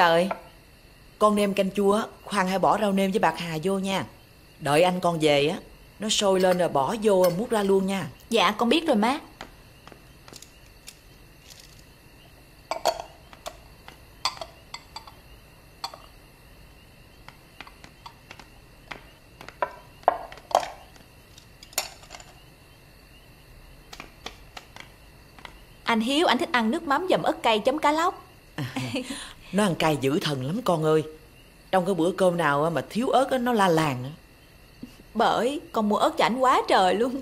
[SPEAKER 2] Ơi Con nêm canh chua Khoan hãy bỏ rau nêm với bạc hà vô nha. Đợi anh con về á Nó sôi lên rồi bỏ vô múc ra luôn nha.
[SPEAKER 4] Dạ con biết rồi má. Anh Hiếu anh thích ăn nước mắm dầm ớt cay chấm cá lóc
[SPEAKER 2] Nó ăn cay dữ thần lắm con ơi. Trong cái bữa cơm nào mà thiếu ớt á, nó la làng á.
[SPEAKER 4] Bởi con mua ớt cho anh quá trời luôn.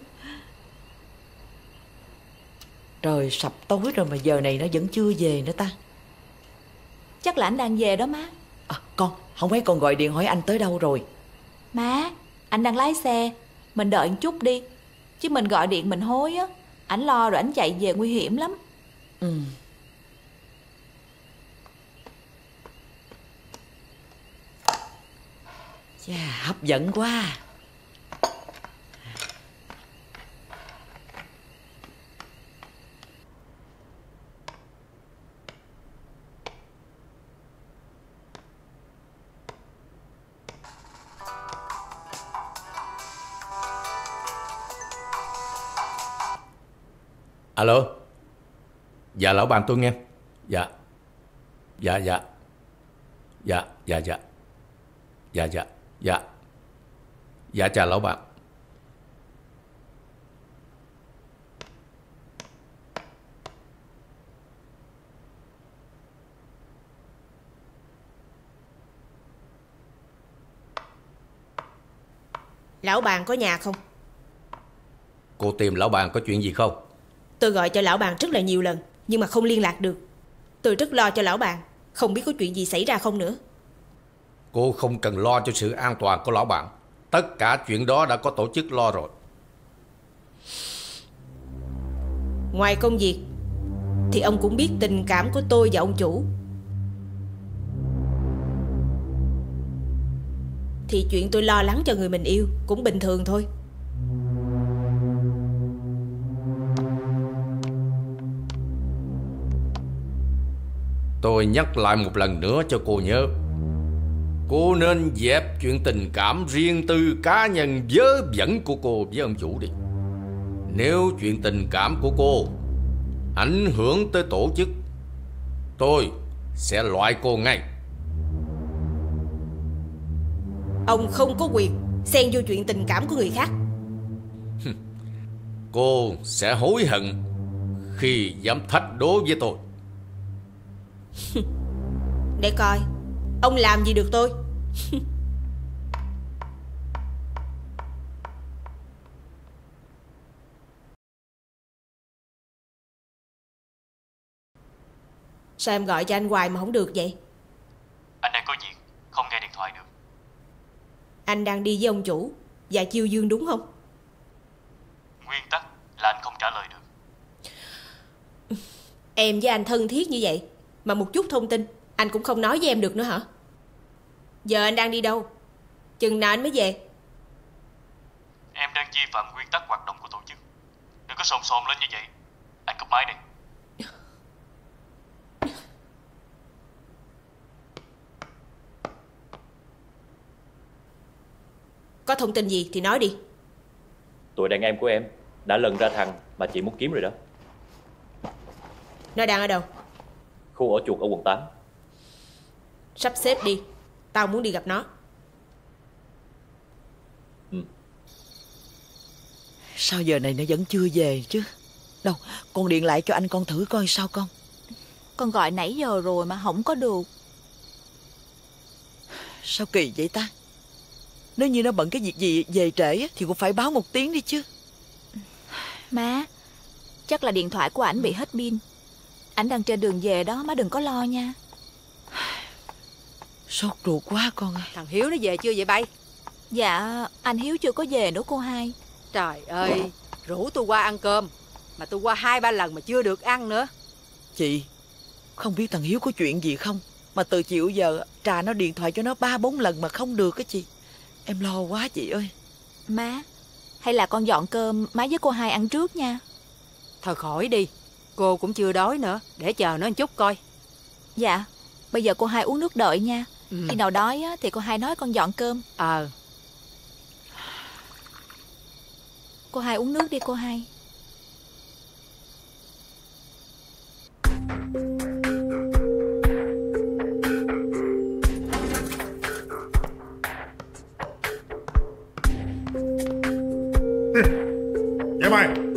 [SPEAKER 2] Trời sập tối rồi mà giờ này nó vẫn chưa về nữa ta.
[SPEAKER 4] Chắc là anh đang về đó má.
[SPEAKER 2] À, Con không mấy con gọi điện hỏi anh tới đâu rồi.
[SPEAKER 4] Má Anh đang lái xe. Mình đợi một chút đi. Chứ mình gọi điện mình hối á. Ảnh lo rồi ảnh chạy về nguy hiểm lắm.
[SPEAKER 2] Ừ Chà, hấp dẫn quá.
[SPEAKER 16] Alo? Dạ lão bạn tôi nghe. Dạ. Dạ dạ. Dạ dạ dạ. Dạ dạ dạ. Dạ chào lão bạn.
[SPEAKER 14] Lão bàn có nhà không?
[SPEAKER 16] Cô tìm lão bạn có chuyện gì không?
[SPEAKER 14] Tôi gọi cho lão bàn rất là nhiều lần Nhưng mà không liên lạc được. Tôi rất lo cho lão bàn Không biết có chuyện gì xảy ra không nữa
[SPEAKER 16] Cô không cần lo cho sự an toàn của lão bạn. Tất cả chuyện đó đã có tổ chức lo rồi.
[SPEAKER 14] Ngoài công việc Thì ông cũng biết tình cảm của tôi và ông chủ. Thì chuyện tôi lo lắng cho người mình yêu Cũng bình thường thôi.
[SPEAKER 16] Tôi nhắc lại một lần nữa cho cô nhớ Cô nên dẹp chuyện tình cảm riêng tư cá nhân dớ dẫn của cô với ông chủ đi. Nếu chuyện tình cảm của cô ảnh hưởng tới tổ chức Tôi sẽ loại cô ngay.
[SPEAKER 14] Ông không có quyền xen vô chuyện tình cảm của người khác.
[SPEAKER 16] Cô sẽ hối hận khi dám thách đố với tôi.
[SPEAKER 14] Để coi Ông làm gì được tôi? Sao em gọi cho anh hoài mà không được vậy?
[SPEAKER 27] Anh đang có việc Không nghe điện thoại được.
[SPEAKER 14] Anh đang đi với ông chủ Và chiêu dương đúng không?
[SPEAKER 27] Nguyên tắc là anh không trả lời được.
[SPEAKER 14] Em với anh thân thiết như vậy Mà một chút thông tin Anh cũng không nói với em được nữa hả? Giờ anh đang đi đâu? Chừng nào anh mới về?
[SPEAKER 27] Em đang vi phạm nguyên tắc hoạt động của tổ chức. Đừng có xôn xôn lên như vậy. Anh cúp máy đi.
[SPEAKER 14] Có thông tin gì thì nói đi.
[SPEAKER 3] Tụi đàn em của em đã lần ra thằng mà chị muốn kiếm rồi đó.
[SPEAKER 14] Nó đang ở đâu?
[SPEAKER 3] Khu ổ chuột ở quận 8
[SPEAKER 14] Sắp xếp đi. Tao muốn đi gặp nó.
[SPEAKER 2] Sao giờ này nó vẫn chưa về chứ? Đâu con điện lại cho anh con thử coi sao con.
[SPEAKER 4] Con gọi nãy giờ rồi mà không có được.
[SPEAKER 2] Sao kỳ vậy ta? Nếu như nó bận cái việc gì về trễ Thì cũng phải báo một tiếng đi chứ.
[SPEAKER 4] Má Chắc là điện thoại của ảnh bị hết pin. Ảnh đang trên đường về đó má đừng có lo nha
[SPEAKER 2] Sốt ruột quá con à
[SPEAKER 26] Thằng Hiếu nó về chưa vậy bay?
[SPEAKER 4] Dạ anh Hiếu chưa có về nữa cô hai.
[SPEAKER 26] Trời ơi Rủ tôi qua ăn cơm Mà tôi qua hai ba lần mà chưa được ăn nữa.
[SPEAKER 2] Chị Không biết thằng Hiếu có chuyện gì không? Mà từ chiều giờ Trà nó điện thoại cho nó ba bốn lần mà không được á chị. Em lo quá chị ơi.
[SPEAKER 4] Má Hay là con dọn cơm má với cô hai ăn trước nha.
[SPEAKER 26] Thôi khỏi đi Cô cũng chưa đói nữa Để chờ nó một chút coi.
[SPEAKER 4] Dạ Bây giờ cô hai uống nước đợi nha
[SPEAKER 26] Ừ.
[SPEAKER 4] Khi nào đói á, thì cô hai nói con dọn cơm.
[SPEAKER 26] Ờ.
[SPEAKER 4] Cô hai uống nước đi cô hai.
[SPEAKER 28] Dạ mày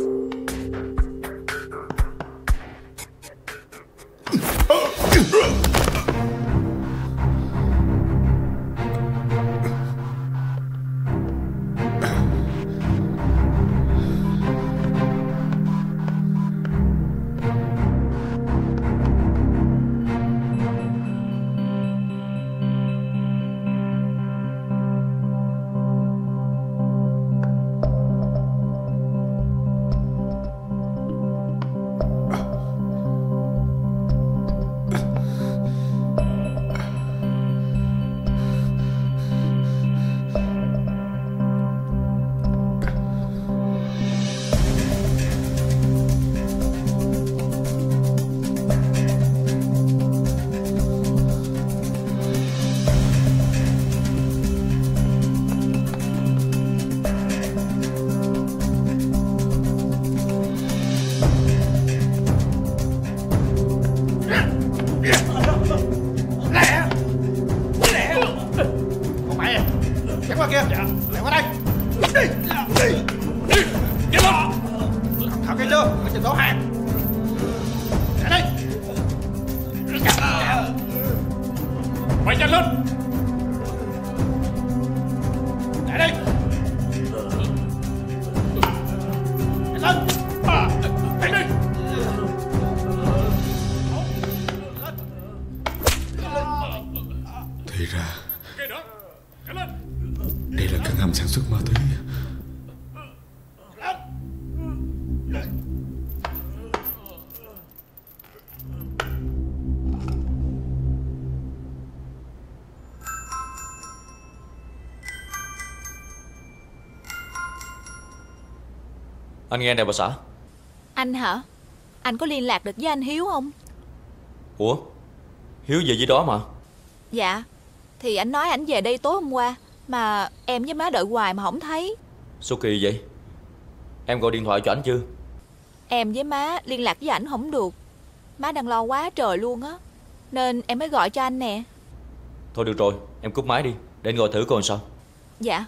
[SPEAKER 3] Anh nghe nè bà xã.
[SPEAKER 4] Anh hả? Anh có liên lạc được với anh Hiếu không?
[SPEAKER 3] Ủa? Hiếu về dưới đó mà.
[SPEAKER 4] Dạ. Thì anh nói anh về đây tối hôm qua Mà em với má đợi hoài mà không thấy.
[SPEAKER 3] Sao kỳ vậy? Em gọi điện thoại cho anh chưa?
[SPEAKER 4] Em với má liên lạc với ảnh không được. Má đang lo quá trời luôn á Nên em mới gọi cho anh nè.
[SPEAKER 3] Thôi được rồi Em cúp máy đi Để anh gọi thử coi sao.
[SPEAKER 4] Dạ